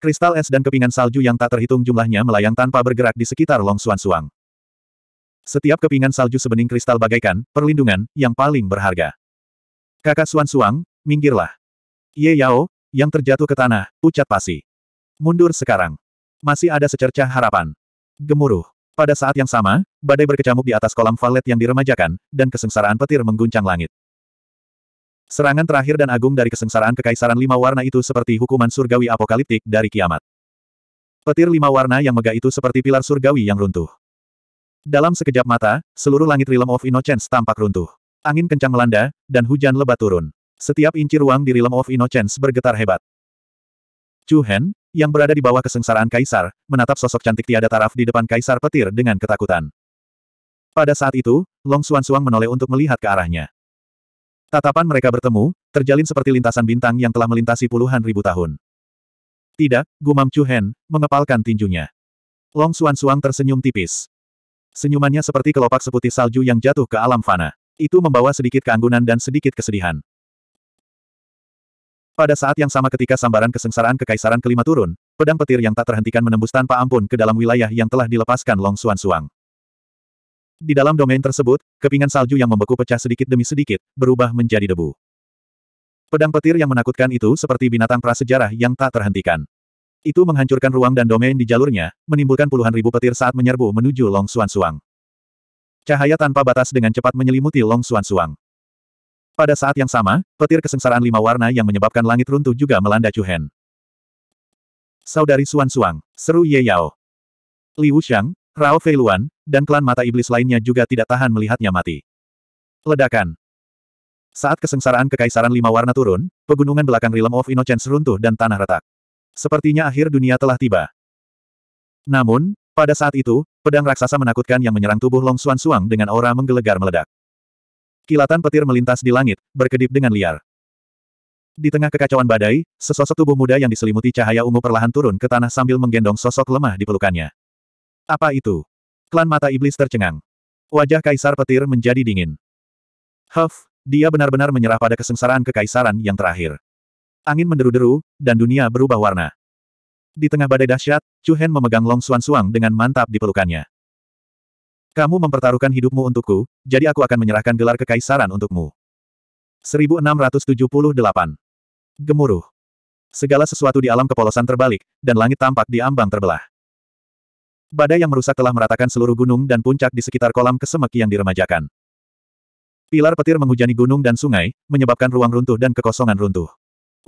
Kristal es dan kepingan salju yang tak terhitung jumlahnya melayang tanpa bergerak di sekitar Long Suan Suang. Setiap kepingan salju sebening kristal bagaikan perlindungan yang paling berharga. Kakak Suan Suang, minggirlah. Ye Yao, yang terjatuh ke tanah, ucat pasi. Mundur sekarang. Masih ada secercah harapan. Gemuruh. Pada saat yang sama, badai berkecamuk di atas kolam valet yang diremajakan, dan kesengsaraan petir mengguncang langit. Serangan terakhir dan agung dari kesengsaraan kekaisaran lima warna itu seperti hukuman surgawi apokaliptik dari kiamat. Petir lima warna yang megah itu seperti pilar surgawi yang runtuh. Dalam sekejap mata, seluruh langit Realm of Innocence tampak runtuh. Angin kencang melanda, dan hujan lebat turun. Setiap inci ruang di Realm of Innocence bergetar hebat. Chu Hen, yang berada di bawah kesengsaraan kaisar, menatap sosok cantik tiada taraf di depan kaisar petir dengan ketakutan. Pada saat itu, Long Suan Suang menoleh untuk melihat ke arahnya. Tatapan mereka bertemu, terjalin seperti lintasan bintang yang telah melintasi puluhan ribu tahun. Tidak, gumam Chu Hen, mengepalkan tinjunya. Long Suan Suang tersenyum tipis. Senyumannya seperti kelopak seputih salju yang jatuh ke alam fana. Itu membawa sedikit keanggunan dan sedikit kesedihan. Pada saat yang sama ketika sambaran kesengsaraan kekaisaran kelima turun, pedang petir yang tak terhentikan menembus tanpa ampun ke dalam wilayah yang telah dilepaskan Long Xuan Suang. Di dalam domain tersebut, kepingan salju yang membeku pecah sedikit demi sedikit, berubah menjadi debu. Pedang petir yang menakutkan itu seperti binatang prasejarah yang tak terhentikan. Itu menghancurkan ruang dan domain di jalurnya, menimbulkan puluhan ribu petir saat menyerbu menuju Long Xuan Suang. Cahaya tanpa batas dengan cepat menyelimuti Long Xuan Suang. Pada saat yang sama, petir kesengsaraan lima warna yang menyebabkan langit runtuh juga melanda Chu Hen. Saudari Xuan Suang, seru Ye Yao. Li Wuxiang, Rao Fei Luan, dan klan mata iblis lainnya juga tidak tahan melihatnya mati. Ledakan. Saat kesengsaraan kekaisaran lima warna turun, pegunungan belakang Realm of Innocence runtuh dan tanah retak. Sepertinya akhir dunia telah tiba. Namun, pada saat itu, pedang raksasa menakutkan yang menyerang tubuh Long Xuan Suang dengan aura menggelegar meledak. Kilatan petir melintas di langit, berkedip dengan liar. Di tengah kekacauan badai, sesosok tubuh muda yang diselimuti cahaya ungu perlahan turun ke tanah sambil menggendong sosok lemah di pelukannya. Apa itu? Klan mata iblis tercengang. Wajah kaisar petir menjadi dingin. Huff, dia benar-benar menyerah pada kesengsaraan kekaisaran yang terakhir. Angin menderu-deru, dan dunia berubah warna. Di tengah badai dahsyat, Chu Hen memegang Long Xuan Suang dengan mantap di pelukannya. Kamu mempertaruhkan hidupmu untukku, jadi aku akan menyerahkan gelar kekaisaran untukmu. 1678. Gemuruh. Segala sesuatu di alam kepolosan terbalik, dan langit tampak di ambang terbelah. Badai yang merusak telah meratakan seluruh gunung dan puncak di sekitar kolam kesemek yang diremajakan. Pilar petir menghujani gunung dan sungai, menyebabkan ruang runtuh dan kekosongan runtuh.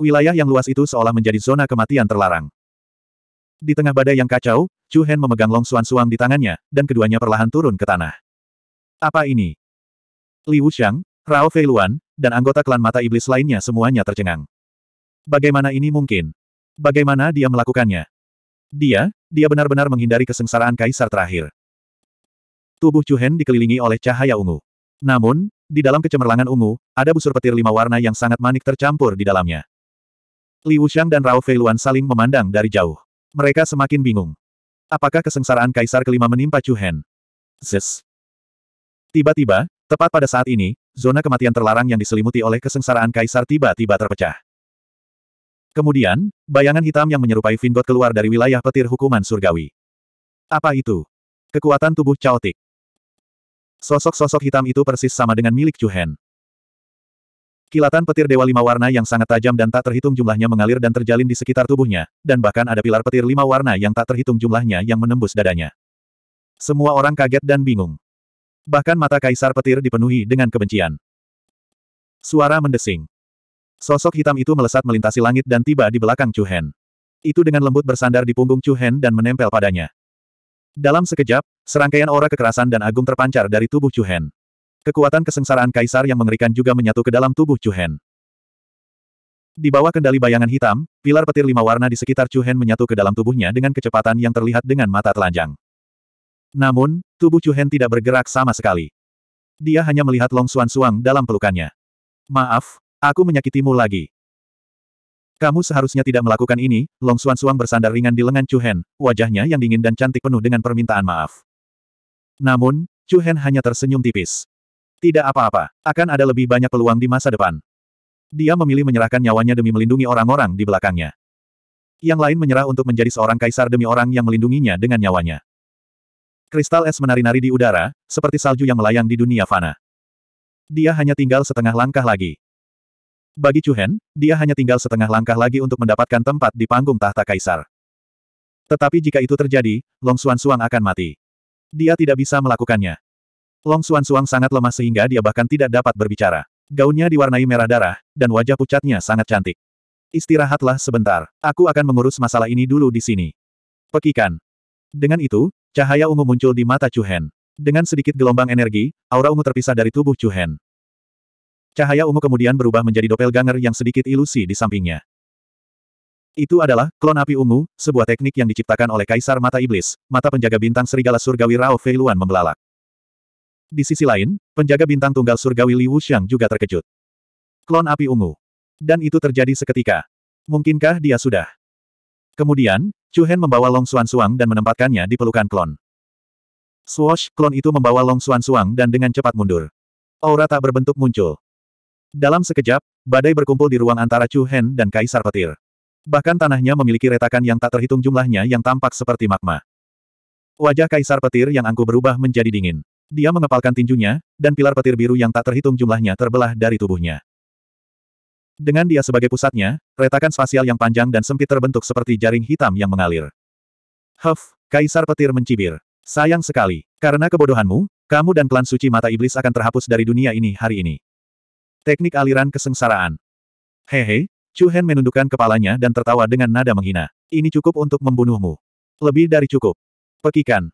Wilayah yang luas itu seolah menjadi zona kematian terlarang. Di tengah badai yang kacau, Chu Hen memegang Long Xuan Suang di tangannya, dan keduanya perlahan turun ke tanah. Apa ini? Li Wuxiang, Rao Fei Luan, dan anggota klan mata iblis lainnya semuanya tercengang. Bagaimana ini mungkin? Bagaimana dia melakukannya? Dia, dia benar-benar menghindari kesengsaraan kaisar terakhir. Tubuh Chu Hen dikelilingi oleh cahaya ungu. Namun, di dalam kecemerlangan ungu, ada busur petir lima warna yang sangat manik tercampur di dalamnya. Li Wuxiang dan Rao Fei Luan saling memandang dari jauh. Mereka semakin bingung. Apakah kesengsaraan kaisar kelima menimpa Chu Hen? Zes. Tiba-tiba, tepat pada saat ini, zona kematian terlarang yang diselimuti oleh kesengsaraan kaisar tiba-tiba terpecah. Kemudian, bayangan hitam yang menyerupai Vingot keluar dari wilayah petir hukuman surgawi. Apa itu? Kekuatan tubuh caotik. Sosok-sosok hitam itu persis sama dengan milik Chu Hen. Kilatan petir dewa lima warna yang sangat tajam dan tak terhitung jumlahnya mengalir dan terjalin di sekitar tubuhnya, dan bahkan ada pilar petir lima warna yang tak terhitung jumlahnya yang menembus dadanya. Semua orang kaget dan bingung. Bahkan mata kaisar petir dipenuhi dengan kebencian. Suara mendesing. Sosok hitam itu melesat melintasi langit dan tiba di belakang Chu Hen. Itu dengan lembut bersandar di punggung Chu Hen dan menempel padanya. Dalam sekejap, serangkaian aura kekerasan dan agung terpancar dari tubuh Chu Hen. Kekuatan kesengsaraan kaisar yang mengerikan juga menyatu ke dalam tubuh Chu Hen. Di bawah kendali bayangan hitam, pilar petir lima warna di sekitar Chu Hen menyatu ke dalam tubuhnya dengan kecepatan yang terlihat dengan mata telanjang. Namun, tubuh Chu Hen tidak bergerak sama sekali. Dia hanya melihat Long Xuan Suang dalam pelukannya. Maaf, aku menyakitimu lagi. Kamu seharusnya tidak melakukan ini, Long Xuan Suang bersandar ringan di lengan Chu Hen, wajahnya yang dingin dan cantik penuh dengan permintaan maaf. Namun, Chu Hen hanya tersenyum tipis. Tidak apa-apa, akan ada lebih banyak peluang di masa depan. Dia memilih menyerahkan nyawanya demi melindungi orang-orang di belakangnya. Yang lain menyerah untuk menjadi seorang kaisar demi orang yang melindunginya dengan nyawanya. Kristal es menari-nari di udara, seperti salju yang melayang di dunia fana. Dia hanya tinggal setengah langkah lagi. Bagi Chuhen, dia hanya tinggal setengah langkah lagi untuk mendapatkan tempat di panggung tahta kaisar. Tetapi jika itu terjadi, Long Xuan Suang akan mati. Dia tidak bisa melakukannya. Long Xuan Suang sangat lemah sehingga dia bahkan tidak dapat berbicara. Gaunnya diwarnai merah darah, dan wajah pucatnya sangat cantik. Istirahatlah sebentar, aku akan mengurus masalah ini dulu di sini. Pekikan. Dengan itu, cahaya ungu muncul di mata Chu Hen. Dengan sedikit gelombang energi, aura ungu terpisah dari tubuh Chu Hen. Cahaya ungu kemudian berubah menjadi doppelganger yang sedikit ilusi di sampingnya. Itu adalah klon api ungu, sebuah teknik yang diciptakan oleh Kaisar Mata Iblis, mata penjaga bintang serigala surgawi Rao Fei Luan membelalak. Di sisi lain, penjaga bintang tunggal surgawi Li Wuxiang juga terkejut. Klon api ungu. Dan itu terjadi seketika. Mungkinkah dia sudah? Kemudian, Chu Hen membawa Long Xuan Suang dan menempatkannya di pelukan klon. Swoosh, klon itu membawa Long Xuan Suang dan dengan cepat mundur. Aura tak berbentuk muncul. Dalam sekejap, badai berkumpul di ruang antara Chu Hen dan Kaisar Petir. Bahkan tanahnya memiliki retakan yang tak terhitung jumlahnya yang tampak seperti magma. Wajah Kaisar Petir yang angkuh berubah menjadi dingin. Dia mengepalkan tinjunya, dan pilar petir biru yang tak terhitung jumlahnya terbelah dari tubuhnya. Dengan dia sebagai pusatnya, retakan spasial yang panjang dan sempit terbentuk seperti jaring hitam yang mengalir. Huff, Kaisar Petir mencibir. Sayang sekali. Karena kebodohanmu, kamu dan klan suci mata iblis akan terhapus dari dunia ini hari ini. Teknik aliran kesengsaraan. Hehe, Chu Hen menundukkan kepalanya dan tertawa dengan nada menghina. Ini cukup untuk membunuhmu. Lebih dari cukup. Pekikan.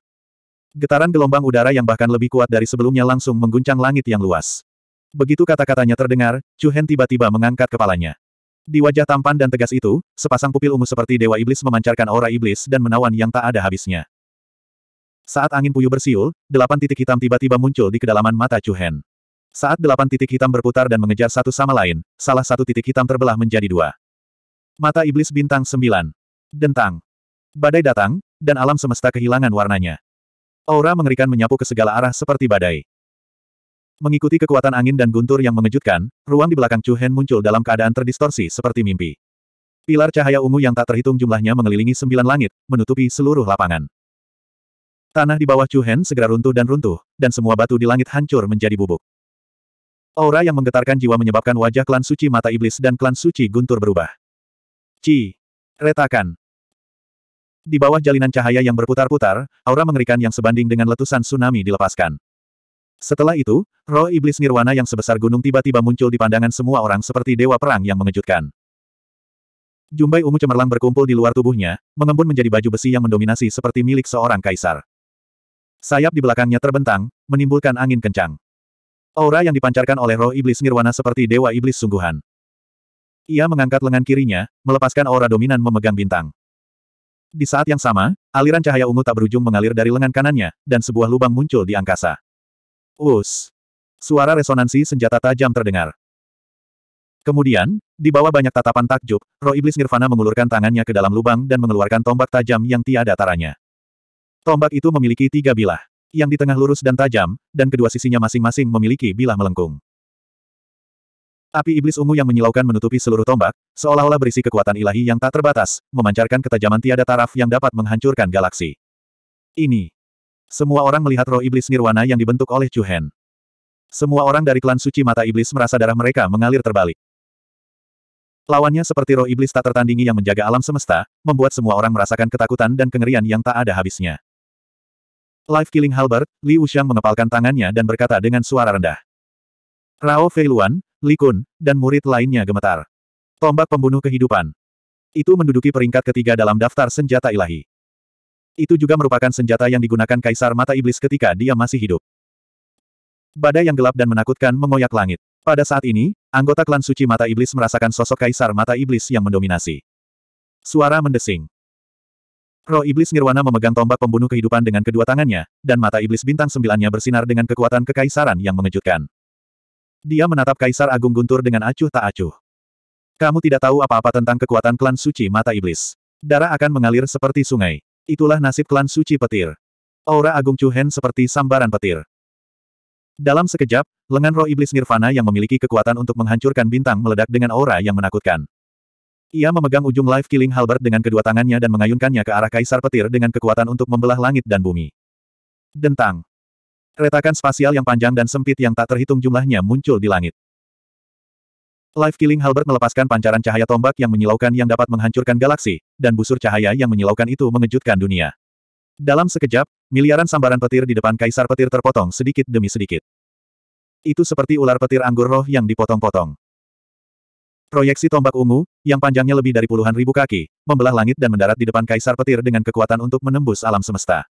Getaran gelombang udara yang bahkan lebih kuat dari sebelumnya langsung mengguncang langit yang luas. Begitu kata-katanya terdengar, Chu Hen tiba-tiba mengangkat kepalanya. Di wajah tampan dan tegas itu, sepasang pupil ungu seperti dewa iblis memancarkan aura iblis dan menawan yang tak ada habisnya. Saat angin puyuh bersiul, delapan titik hitam tiba-tiba muncul di kedalaman mata Chu Hen. Saat delapan titik hitam berputar dan mengejar satu sama lain, salah satu titik hitam terbelah menjadi dua. Mata iblis bintang sembilan. Dentang. Badai datang, dan alam semesta kehilangan warnanya. Aura mengerikan menyapu ke segala arah seperti badai. Mengikuti kekuatan angin dan guntur yang mengejutkan, ruang di belakang Chu Hen muncul dalam keadaan terdistorsi seperti mimpi. Pilar cahaya ungu yang tak terhitung jumlahnya mengelilingi sembilan langit, menutupi seluruh lapangan. Tanah di bawah Chu Hen segera runtuh dan runtuh, dan semua batu di langit hancur menjadi bubuk. Aura yang menggetarkan jiwa menyebabkan wajah klan suci mata iblis dan klan suci guntur berubah. Ci. Retakan. Di bawah jalinan cahaya yang berputar-putar, aura mengerikan yang sebanding dengan letusan tsunami dilepaskan. Setelah itu, roh iblis nirwana yang sebesar gunung tiba-tiba muncul di pandangan semua orang seperti dewa perang yang mengejutkan. Jumbai ungu cemerlang berkumpul di luar tubuhnya, mengembun menjadi baju besi yang mendominasi seperti milik seorang kaisar. Sayap di belakangnya terbentang, menimbulkan angin kencang. Aura yang dipancarkan oleh roh iblis nirwana seperti dewa iblis sungguhan. Ia mengangkat lengan kirinya, melepaskan aura dominan memegang bintang. Di saat yang sama, aliran cahaya ungu tak berujung mengalir dari lengan kanannya, dan sebuah lubang muncul di angkasa. Us! Suara resonansi senjata tajam terdengar. Kemudian, di bawah banyak tatapan takjub, roh iblis nirvana mengulurkan tangannya ke dalam lubang dan mengeluarkan tombak tajam yang tiada taranya. Tombak itu memiliki tiga bilah yang di tengah lurus dan tajam, dan kedua sisinya masing-masing memiliki bilah melengkung. Api iblis ungu yang menyilaukan menutupi seluruh tombak, seolah-olah berisi kekuatan ilahi yang tak terbatas, memancarkan ketajaman tiada taraf yang dapat menghancurkan galaksi. Ini. Semua orang melihat roh iblis nirwana yang dibentuk oleh Chu Hen. Semua orang dari klan suci mata iblis merasa darah mereka mengalir terbalik. Lawannya seperti roh iblis tak tertandingi yang menjaga alam semesta, membuat semua orang merasakan ketakutan dan kengerian yang tak ada habisnya. Life Killing Halbert, Li Wuxiang mengepalkan tangannya dan berkata dengan suara rendah. Rao Fei Luan, Li Kun, dan murid lainnya gemetar. Tombak pembunuh kehidupan. Itu menduduki peringkat ketiga dalam daftar senjata ilahi. Itu juga merupakan senjata yang digunakan Kaisar Mata Iblis ketika dia masih hidup. Badai yang gelap dan menakutkan mengoyak langit. Pada saat ini, anggota klan suci Mata Iblis merasakan sosok Kaisar Mata Iblis yang mendominasi. Suara mendesing. Roh iblis nirwana memegang tombak pembunuh kehidupan dengan kedua tangannya, dan mata iblis bintang sembilannya bersinar dengan kekuatan kekaisaran yang mengejutkan. Dia menatap Kaisar Agung Guntur dengan acuh tak acuh. Kamu tidak tahu apa-apa tentang kekuatan klan suci mata iblis. Darah akan mengalir seperti sungai. Itulah nasib klan suci petir. Aura Agung Chuhen seperti sambaran petir. Dalam sekejap, lengan roh iblis nirvana yang memiliki kekuatan untuk menghancurkan bintang meledak dengan aura yang menakutkan. Ia memegang ujung Life Killing Halberd dengan kedua tangannya dan mengayunkannya ke arah Kaisar Petir dengan kekuatan untuk membelah langit dan bumi. Dentang. Retakan spasial yang panjang dan sempit yang tak terhitung jumlahnya muncul di langit. Life Killing Halberd melepaskan pancaran cahaya tombak yang menyilaukan yang dapat menghancurkan galaksi, dan busur cahaya yang menyilaukan itu mengejutkan dunia. Dalam sekejap, miliaran sambaran petir di depan Kaisar Petir terpotong sedikit demi sedikit. Itu seperti ular petir anggur roh yang dipotong-potong. Proyeksi tombak ungu, yang panjangnya lebih dari puluhan ribu kaki, membelah langit dan mendarat di depan Kaisar Petir dengan kekuatan untuk menembus alam semesta.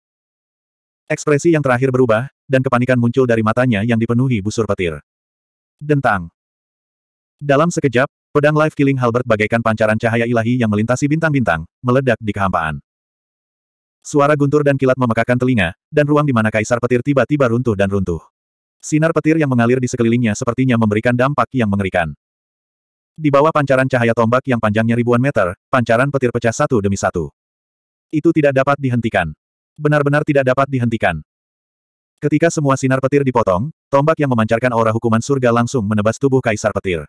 Ekspresi yang terakhir berubah, dan kepanikan muncul dari matanya yang dipenuhi busur petir. Dentang. Dalam sekejap, pedang Life Killing Halbert bagaikan pancaran cahaya ilahi yang melintasi bintang-bintang, meledak di kehampaan. Suara guntur dan kilat memekakan telinga, dan ruang di mana Kaisar Petir tiba-tiba runtuh dan runtuh. Sinar petir yang mengalir di sekelilingnya sepertinya memberikan dampak yang mengerikan. Di bawah pancaran cahaya tombak yang panjangnya ribuan meter, pancaran petir pecah satu demi satu. Itu tidak dapat dihentikan. Benar-benar tidak dapat dihentikan. Ketika semua sinar petir dipotong, tombak yang memancarkan aura hukuman surga langsung menebas tubuh Kaisar Petir.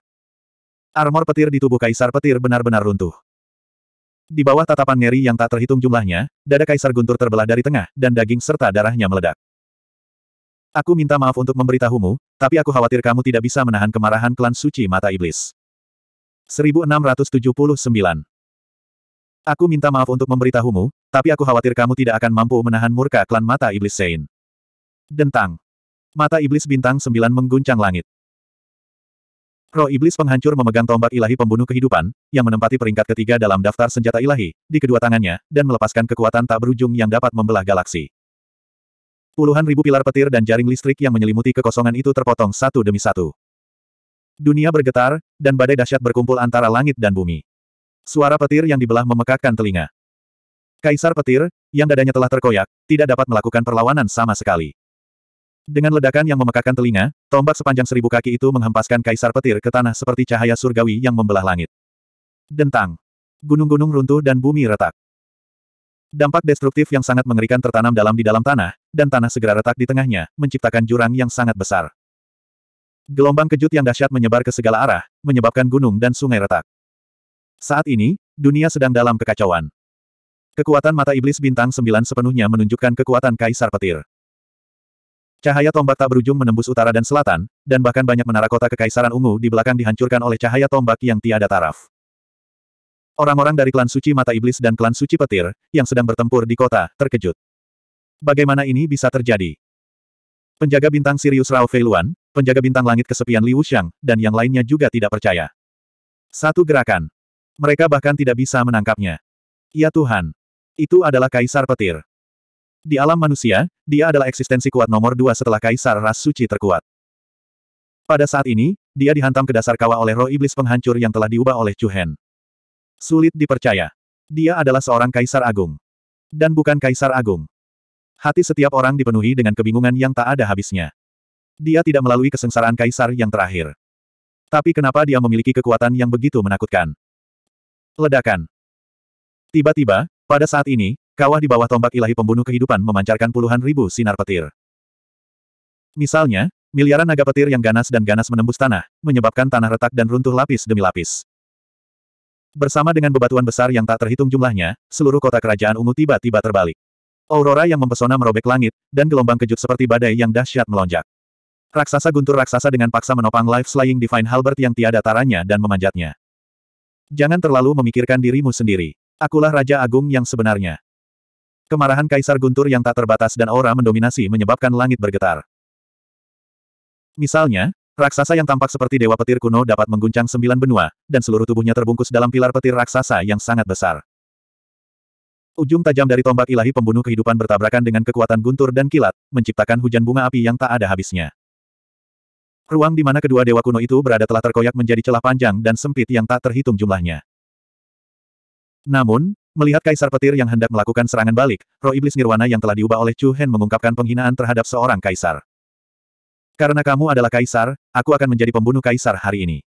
Armor petir di tubuh Kaisar Petir benar-benar runtuh. Di bawah tatapan ngeri yang tak terhitung jumlahnya, dada Kaisar Guntur terbelah dari tengah, dan daging serta darahnya meledak. Aku minta maaf untuk memberitahumu, tapi aku khawatir kamu tidak bisa menahan kemarahan klan suci mata iblis. 1679 Aku minta maaf untuk memberitahumu, tapi aku khawatir kamu tidak akan mampu menahan murka klan mata iblis Sein. Dentang. Mata iblis bintang sembilan mengguncang langit. Roh iblis penghancur memegang tombak ilahi pembunuh kehidupan, yang menempati peringkat ketiga dalam daftar senjata ilahi, di kedua tangannya, dan melepaskan kekuatan tak berujung yang dapat membelah galaksi. Puluhan ribu pilar petir dan jaring listrik yang menyelimuti kekosongan itu terpotong satu demi satu. Dunia bergetar, dan badai dahsyat berkumpul antara langit dan bumi. Suara petir yang dibelah memekakkan telinga. Kaisar petir, yang dadanya telah terkoyak, tidak dapat melakukan perlawanan sama sekali. Dengan ledakan yang memekakan telinga, tombak sepanjang seribu kaki itu menghempaskan kaisar petir ke tanah seperti cahaya surgawi yang membelah langit. Dentang. Gunung-gunung runtuh dan bumi retak. Dampak destruktif yang sangat mengerikan tertanam dalam di dalam tanah, dan tanah segera retak di tengahnya, menciptakan jurang yang sangat besar. Gelombang kejut yang dahsyat menyebar ke segala arah, menyebabkan gunung dan sungai retak. Saat ini, dunia sedang dalam kekacauan. Kekuatan mata iblis bintang sembilan sepenuhnya menunjukkan kekuatan kaisar petir. Cahaya tombak tak berujung menembus utara dan selatan, dan bahkan banyak menara kota kekaisaran ungu di belakang dihancurkan oleh cahaya tombak yang tiada taraf. Orang-orang dari klan suci mata iblis dan klan suci petir, yang sedang bertempur di kota, terkejut. Bagaimana ini bisa terjadi? Penjaga bintang Sirius Rao Feiluan, penjaga bintang langit kesepian Liu Xiang, dan yang lainnya juga tidak percaya. Satu gerakan. Mereka bahkan tidak bisa menangkapnya. Ya Tuhan. Itu adalah Kaisar Petir. Di alam manusia, dia adalah eksistensi kuat nomor dua setelah kaisar ras suci terkuat. Pada saat ini, dia dihantam ke dasar kawah oleh roh iblis penghancur yang telah diubah oleh Chu Hen. Sulit dipercaya. Dia adalah seorang kaisar agung. Dan bukan kaisar agung. Hati setiap orang dipenuhi dengan kebingungan yang tak ada habisnya. Dia tidak melalui kesengsaraan kaisar yang terakhir. Tapi kenapa dia memiliki kekuatan yang begitu menakutkan? Ledakan. Tiba-tiba, pada saat ini, Kawah di bawah tombak ilahi pembunuh kehidupan memancarkan puluhan ribu sinar petir. Misalnya, miliaran naga petir yang ganas dan ganas menembus tanah, menyebabkan tanah retak dan runtuh lapis demi lapis. Bersama dengan bebatuan besar yang tak terhitung jumlahnya, seluruh kota kerajaan ungu tiba-tiba terbalik. Aurora yang mempesona merobek langit, dan gelombang kejut seperti badai yang dahsyat melonjak. Raksasa guntur raksasa dengan paksa menopang Life Flying Divine Halbert yang tiada taranya dan memanjatnya. Jangan terlalu memikirkan dirimu sendiri. Akulah Raja Agung yang sebenarnya. Kemarahan Kaisar Guntur yang tak terbatas dan aura mendominasi menyebabkan langit bergetar. Misalnya, raksasa yang tampak seperti dewa petir kuno dapat mengguncang sembilan benua, dan seluruh tubuhnya terbungkus dalam pilar petir raksasa yang sangat besar. Ujung tajam dari tombak ilahi pembunuh kehidupan bertabrakan dengan kekuatan guntur dan kilat, menciptakan hujan bunga api yang tak ada habisnya. Ruang di mana kedua dewa kuno itu berada telah terkoyak menjadi celah panjang dan sempit yang tak terhitung jumlahnya. Namun, Melihat Kaisar Petir yang hendak melakukan serangan balik, roh iblis nirwana yang telah diubah oleh Chu Hen mengungkapkan penghinaan terhadap seorang kaisar. Karena kamu adalah kaisar, aku akan menjadi pembunuh kaisar hari ini.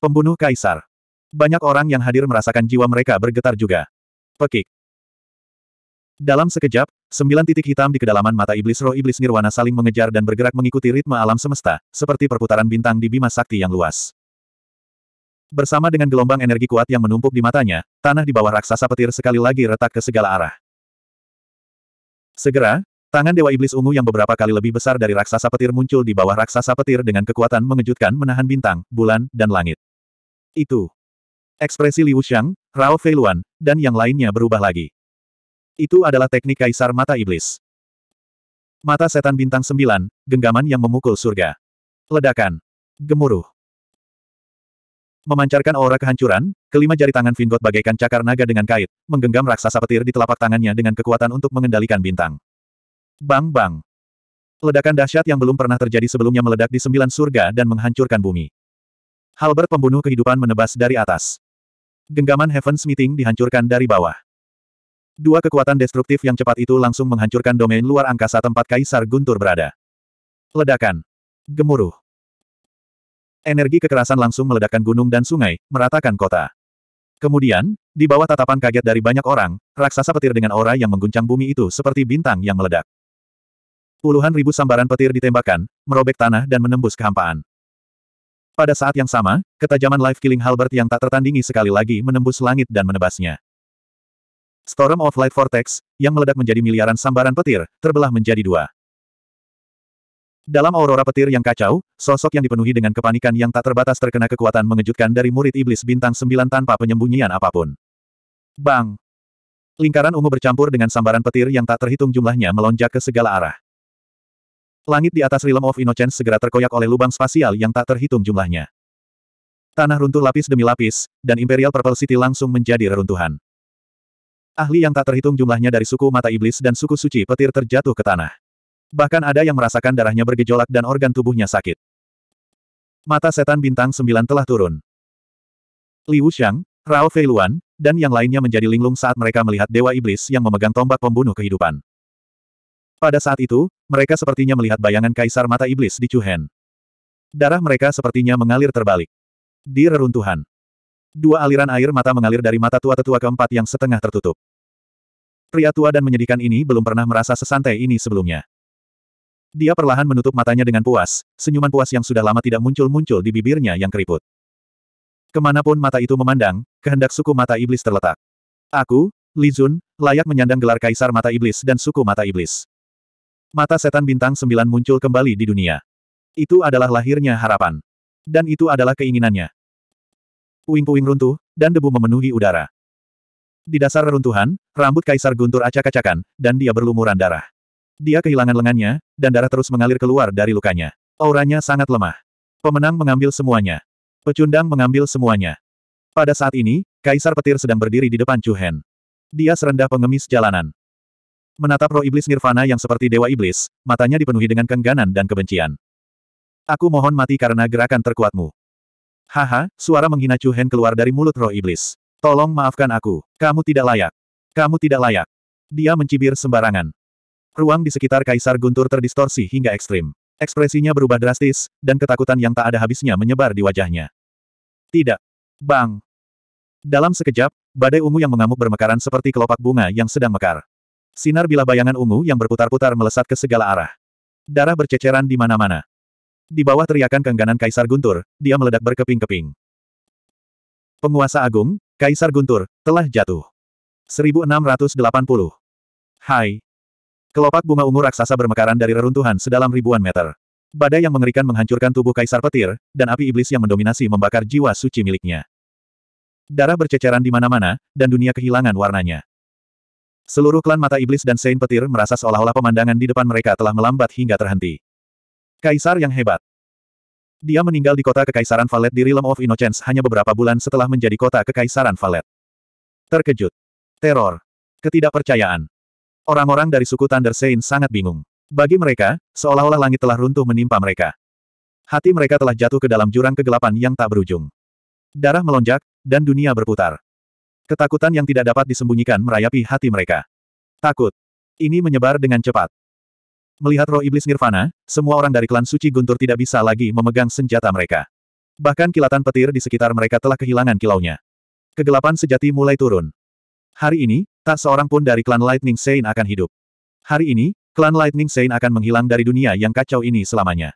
Pembunuh kaisar. Banyak orang yang hadir merasakan jiwa mereka bergetar juga. Pekik. Dalam sekejap, sembilan titik hitam di kedalaman mata iblis roh iblis nirwana saling mengejar dan bergerak mengikuti ritme alam semesta, seperti perputaran bintang di bima sakti yang luas. Bersama dengan gelombang energi kuat yang menumpuk di matanya, tanah di bawah raksasa petir sekali lagi retak ke segala arah. Segera, tangan Dewa Iblis Ungu yang beberapa kali lebih besar dari raksasa petir muncul di bawah raksasa petir dengan kekuatan mengejutkan menahan bintang, bulan, dan langit. Itu. Ekspresi Liu Xiang, Rao Feiluan, dan yang lainnya berubah lagi. Itu adalah teknik Kaisar Mata Iblis. Mata Setan Bintang Sembilan, genggaman yang memukul surga. Ledakan. Gemuruh. Memancarkan aura kehancuran, kelima jari tangan Vingot bagaikan cakar naga dengan kait, menggenggam raksasa petir di telapak tangannya dengan kekuatan untuk mengendalikan bintang. Bang bang. Ledakan dahsyat yang belum pernah terjadi sebelumnya meledak di sembilan surga dan menghancurkan bumi. Halbert pembunuh kehidupan menebas dari atas. Genggaman Heaven's Meeting dihancurkan dari bawah. Dua kekuatan destruktif yang cepat itu langsung menghancurkan domain luar angkasa tempat Kaisar Guntur berada. Ledakan. Gemuruh. Energi kekerasan langsung meledakkan gunung dan sungai, meratakan kota. Kemudian, di bawah tatapan kaget dari banyak orang, raksasa petir dengan aura yang mengguncang bumi itu seperti bintang yang meledak. Puluhan ribu sambaran petir ditembakkan, merobek tanah dan menembus kehampaan. Pada saat yang sama, ketajaman life killing Halbert yang tak tertandingi sekali lagi menembus langit dan menebasnya. Storm of Light Vortex, yang meledak menjadi miliaran sambaran petir, terbelah menjadi dua. Dalam aurora petir yang kacau, sosok yang dipenuhi dengan kepanikan yang tak terbatas terkena kekuatan mengejutkan dari murid iblis bintang sembilan tanpa penyembunyian apa pun. Bang! Lingkaran ungu bercampur dengan sambaran petir yang tak terhitung jumlahnya melonjak ke segala arah. Langit di atas Realm of Innocence segera terkoyak oleh lubang spasial yang tak terhitung jumlahnya. Tanah runtuh lapis demi lapis, dan Imperial Purple City langsung menjadi reruntuhan. Ahli yang tak terhitung jumlahnya dari suku mata iblis dan suku suci petir terjatuh ke tanah. Bahkan ada yang merasakan darahnya bergejolak dan organ tubuhnya sakit. Mata setan bintang sembilan telah turun. Li Wuxiang, Rao Fei Luan, dan yang lainnya menjadi linglung saat mereka melihat dewa iblis yang memegang tombak pembunuh kehidupan. Pada saat itu, mereka sepertinya melihat bayangan kaisar mata iblis di Chuhen. Darah mereka sepertinya mengalir terbalik. Di reruntuhan, Dua aliran air mata mengalir dari mata tua tetua keempat yang setengah tertutup. Pria tua dan menyedihkan ini belum pernah merasa sesantai ini sebelumnya. Dia perlahan menutup matanya dengan puas, senyuman puas yang sudah lama tidak muncul-muncul di bibirnya yang keriput. Ke mana pun mata itu memandang, kehendak suku mata iblis terletak. Aku, Li Zun, layak menyandang gelar kaisar mata iblis dan suku mata iblis. Mata setan bintang sembilan muncul kembali di dunia. Itu adalah lahirnya harapan. Dan itu adalah keinginannya. Puing-puing runtuh, dan debu memenuhi udara. Di dasar reruntuhan, rambut kaisar guntur acak-acakan, dan dia berlumuran darah. Dia kehilangan lengannya, dan darah terus mengalir keluar dari lukanya. Auranya sangat lemah. Pemenang mengambil semuanya. Pecundang mengambil semuanya. Pada saat ini, Kaisar Petir sedang berdiri di depan Chu Hen. Dia serendah pengemis jalanan. Menatap roh iblis nirvana yang seperti dewa iblis, matanya dipenuhi dengan kengganan dan kebencian. Aku mohon mati karena gerakan terkuatmu. Haha, suara menghina Chu Hen keluar dari mulut roh iblis. Tolong maafkan aku. Kamu tidak layak. Kamu tidak layak. Dia mencibir sembarangan. Ruang di sekitar Kaisar Guntur terdistorsi hingga ekstrim. Ekspresinya berubah drastis, dan ketakutan yang tak ada habisnya menyebar di wajahnya. Tidak. Bang. Dalam sekejap, badai ungu yang mengamuk bermekaran seperti kelopak bunga yang sedang mekar. Sinar bilah bayangan ungu yang berputar-putar melesat ke segala arah. Darah berceceran di mana-mana. Di bawah teriakan keengganan Kaisar Guntur, dia meledak berkeping-keping. Penguasa Agung, Kaisar Guntur, telah jatuh. 1680. Hai. Kelopak bunga ungu raksasa bermekaran dari reruntuhan sedalam ribuan meter. Badai yang mengerikan menghancurkan tubuh Kaisar Petir, dan api iblis yang mendominasi membakar jiwa suci miliknya. Darah berceceran di mana-mana, dan dunia kehilangan warnanya. Seluruh klan mata iblis dan Saint Petir merasa seolah-olah pemandangan di depan mereka telah melambat hingga terhenti. Kaisar yang hebat. Dia meninggal di kota Kekaisaran Valet di Realm of Innocence hanya beberapa bulan setelah menjadi kota Kekaisaran Valet. Terkejut. Teror. Ketidakpercayaan. Orang-orang dari suku Thunder Saint sangat bingung. Bagi mereka, seolah-olah langit telah runtuh menimpa mereka. Hati mereka telah jatuh ke dalam jurang kegelapan yang tak berujung. Darah melonjak, dan dunia berputar. Ketakutan yang tidak dapat disembunyikan merayapi hati mereka. Takut. Ini menyebar dengan cepat. Melihat roh iblis nirvana, semua orang dari klan suci guntur tidak bisa lagi memegang senjata mereka. Bahkan kilatan petir di sekitar mereka telah kehilangan kilaunya. Kegelapan sejati mulai turun. Hari ini, tak seorang pun dari klan Lightning Saint akan hidup. Hari ini, klan Lightning Saint akan menghilang dari dunia yang kacau ini selamanya.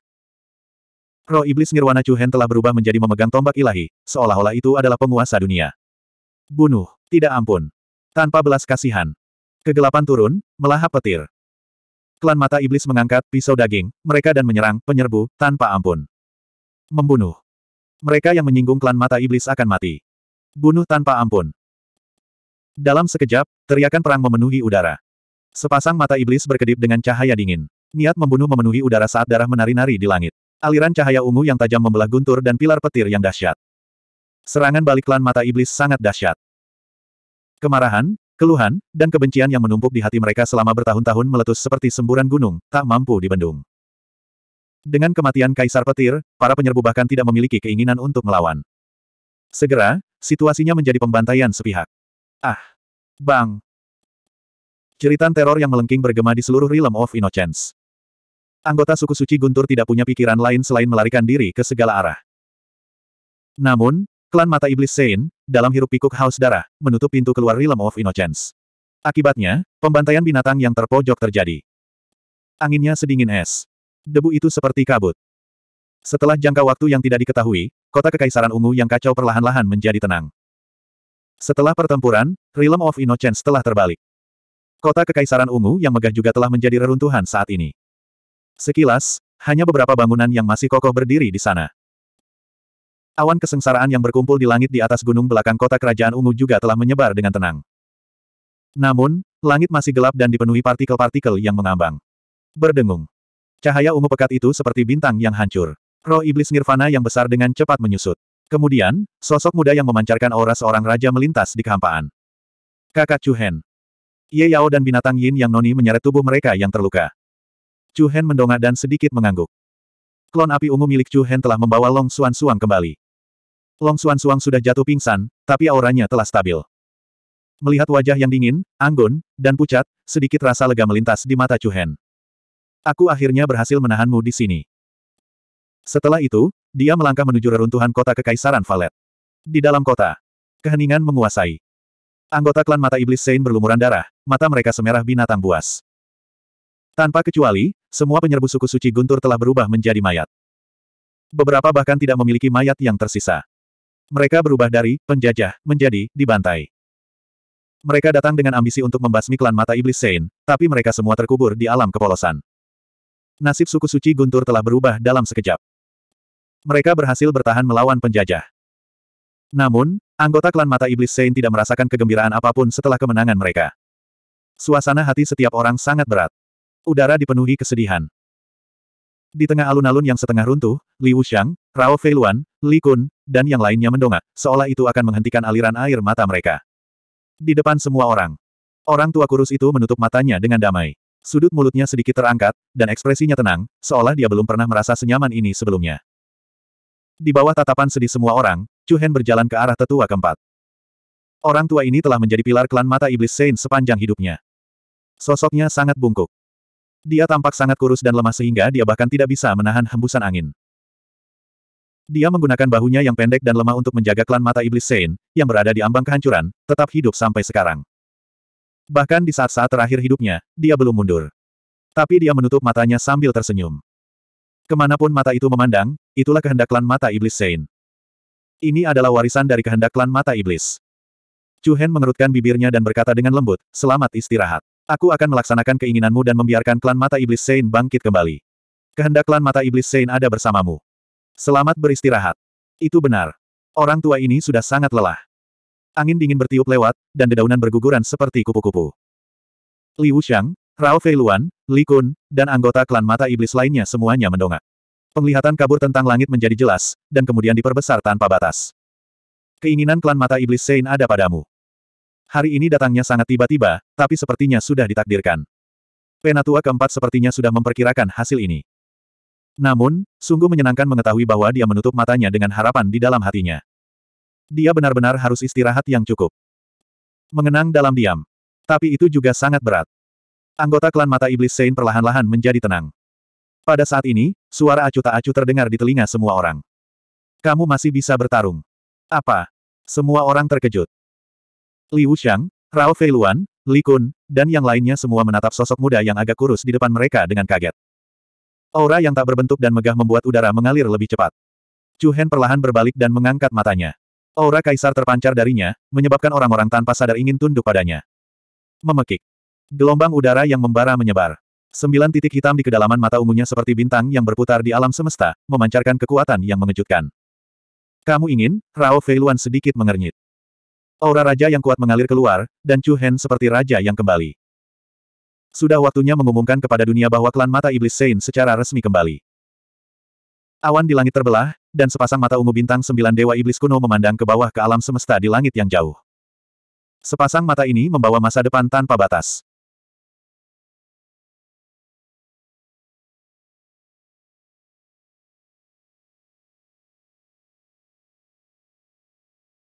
Roh iblis nirwana Chuhen telah berubah menjadi memegang tombak ilahi, seolah-olah itu adalah penguasa dunia. Bunuh, tidak ampun. Tanpa belas kasihan. Kegelapan turun, melahap petir. Klan mata iblis mengangkat pisau daging, mereka dan menyerang, penyerbu, tanpa ampun. Membunuh. Mereka yang menyinggung klan mata iblis akan mati. Bunuh tanpa ampun. Dalam sekejap, teriakan perang memenuhi udara. Sepasang mata iblis berkedip dengan cahaya dingin. Niat membunuh memenuhi udara saat darah menari-nari di langit. Aliran cahaya ungu yang tajam membelah guntur dan pilar petir yang dahsyat. Serangan balik klan mata iblis sangat dahsyat. Kemarahan, Keluhan, dan kebencian yang menumpuk di hati mereka selama bertahun-tahun meletus seperti semburan gunung, tak mampu dibendung. Dengan kematian Kaisar Petir, para penyerbu bahkan tidak memiliki keinginan untuk melawan. Segera, situasinya menjadi pembantaian sepihak. Ah! Bang! Ceritan teror yang melengking bergema di seluruh Realm of Innocence. Anggota suku suci Guntur tidak punya pikiran lain selain melarikan diri ke segala arah. Namun, Klan Mata Iblis Sein, dalam hiruk pikuk haus darah, menutup pintu keluar Realm of Innocence. Akibatnya, pembantaian binatang yang terpojok terjadi. Anginnya sedingin es. Debu itu seperti kabut. Setelah jangka waktu yang tidak diketahui, kota kekaisaran ungu yang kacau perlahan-lahan menjadi tenang. Setelah pertempuran, Realm of Innocence telah terbalik. Kota Kekaisaran Ungu yang megah juga telah menjadi reruntuhan saat ini. Sekilas, hanya beberapa bangunan yang masih kokoh berdiri di sana. Awan kesengsaraan yang berkumpul di langit di atas gunung belakang kota kerajaan ungu juga telah menyebar dengan tenang. Namun, langit masih gelap dan dipenuhi partikel-partikel yang mengambang. Berdengung. Cahaya ungu pekat itu seperti bintang yang hancur. Roh iblis nirvana yang besar dengan cepat menyusut. Kemudian, sosok muda yang memancarkan aura seorang raja melintas di kehampaan. Kakak Chu Hen. Ye Yao dan binatang Yin yang noni menyeret tubuh mereka yang terluka. Chu Hen mendongak dan sedikit mengangguk. Klon api ungu milik Chu Hen telah membawa Long Suan Suang kembali. Long Suan Suang sudah jatuh pingsan, tapi auranya telah stabil. Melihat wajah yang dingin, anggun, dan pucat, sedikit rasa lega melintas di mata Chu Hen. Aku akhirnya berhasil menahanmu di sini. Setelah itu, dia melangkah menuju reruntuhan kota Kekaisaran Valet. Di dalam kota, keheningan menguasai. Anggota klan mata iblis Sein berlumuran darah, mata mereka semerah binatang buas. Tanpa kecuali, semua penyerbu suku suci Guntur telah berubah menjadi mayat. Beberapa bahkan tidak memiliki mayat yang tersisa. Mereka berubah dari penjajah menjadi dibantai. Mereka datang dengan ambisi untuk membasmi klan mata iblis Sein, tapi mereka semua terkubur di alam kepolosan. Nasib suku suci Guntur telah berubah dalam sekejap. Mereka berhasil bertahan melawan penjajah. Namun, Anggota klan mata iblis Sein tidak merasakan kegembiraan apa pun setelah kemenangan mereka. Suasana hati setiap orang sangat berat. Udara dipenuhi kesedihan. Di tengah alun-alun yang setengah runtuh, Li Wuxiang, Rao Feiluan, Li Kun, dan yang lainnya mendongak, seolah itu akan menghentikan aliran air mata mereka. Di depan semua orang. Orang tua kurus itu menutup matanya dengan damai. Sudut mulutnya sedikit terangkat, dan ekspresinya tenang, seolah dia belum pernah merasa senyaman ini sebelumnya. Di bawah tatapan sedih semua orang, Chu Hen berjalan ke arah tetua keempat. Orang tua ini telah menjadi pilar klan mata iblis Saint sepanjang hidupnya. Sosoknya sangat bungkuk. Dia tampak sangat kurus dan lemah sehingga dia bahkan tidak bisa menahan hembusan angin. Dia menggunakan bahunya yang pendek dan lemah untuk menjaga klan mata iblis Saint, yang berada di ambang kehancuran, tetap hidup sampai sekarang. Bahkan di saat-saat terakhir hidupnya, dia belum mundur. Tapi dia menutup matanya sambil tersenyum. Ke mana pun mata itu memandang, itulah kehendak klan mata iblis Saint. Ini adalah warisan dari kehendak klan mata iblis. Chu Hen mengerutkan bibirnya dan berkata dengan lembut, selamat istirahat. Aku akan melaksanakan keinginanmu dan membiarkan klan mata iblis Sein bangkit kembali. Kehendak klan mata iblis Sein ada bersamamu. Selamat beristirahat. Itu benar. Orang tua ini sudah sangat lelah. Angin dingin bertiup lewat, dan dedaunan berguguran seperti kupu-kupu. Li Wuxiang, Rao Feiluan, Li Kun, dan anggota klan mata iblis lainnya semuanya mendongak. Penglihatan kabur tentang langit menjadi jelas, dan kemudian diperbesar tanpa batas. Keinginan klan mata iblis Sein ada padamu. Hari ini datangnya sangat tiba-tiba, tapi sepertinya sudah ditakdirkan. Penatua keempat sepertinya sudah memperkirakan hasil ini. Namun, sungguh menyenangkan mengetahui bahwa dia menutup matanya dengan harapan di dalam hatinya. Dia benar-benar harus istirahat yang cukup. Mengenang dalam diam. Tapi itu juga sangat berat. Anggota klan mata iblis Sein perlahan-lahan menjadi tenang. Pada saat ini, suara acuh tak acuh terdengar di telinga semua orang. Kamu masih bisa bertarung. Apa? Semua orang terkejut. Li Wuxiang, Rao Feiluan, Li Kun, dan yang lainnya semua menatap sosok muda yang agak kurus di depan mereka dengan kaget. Aura yang tak berbentuk dan megah membuat udara mengalir lebih cepat. Chu Hen perlahan berbalik dan mengangkat matanya. Aura kaisar terpancar darinya, menyebabkan orang-orang tanpa sadar ingin tunduk padanya. Memekik. Gelombang udara yang membara menyebar. Sembilan titik hitam di kedalaman mata ungunya seperti bintang yang berputar di alam semesta, memancarkan kekuatan yang mengejutkan. Kamu ingin? Rao Feiluan sedikit mengernyit. Aura raja yang kuat mengalir keluar, dan Chu Hen seperti raja yang kembali. Sudah waktunya mengumumkan kepada dunia bahwa klan mata iblis Sein secara resmi kembali. Awan di langit terbelah, dan sepasang mata ungu bintang sembilan dewa iblis kuno memandang ke bawah ke alam semesta di langit yang jauh. Sepasang mata ini membawa masa depan tanpa batas.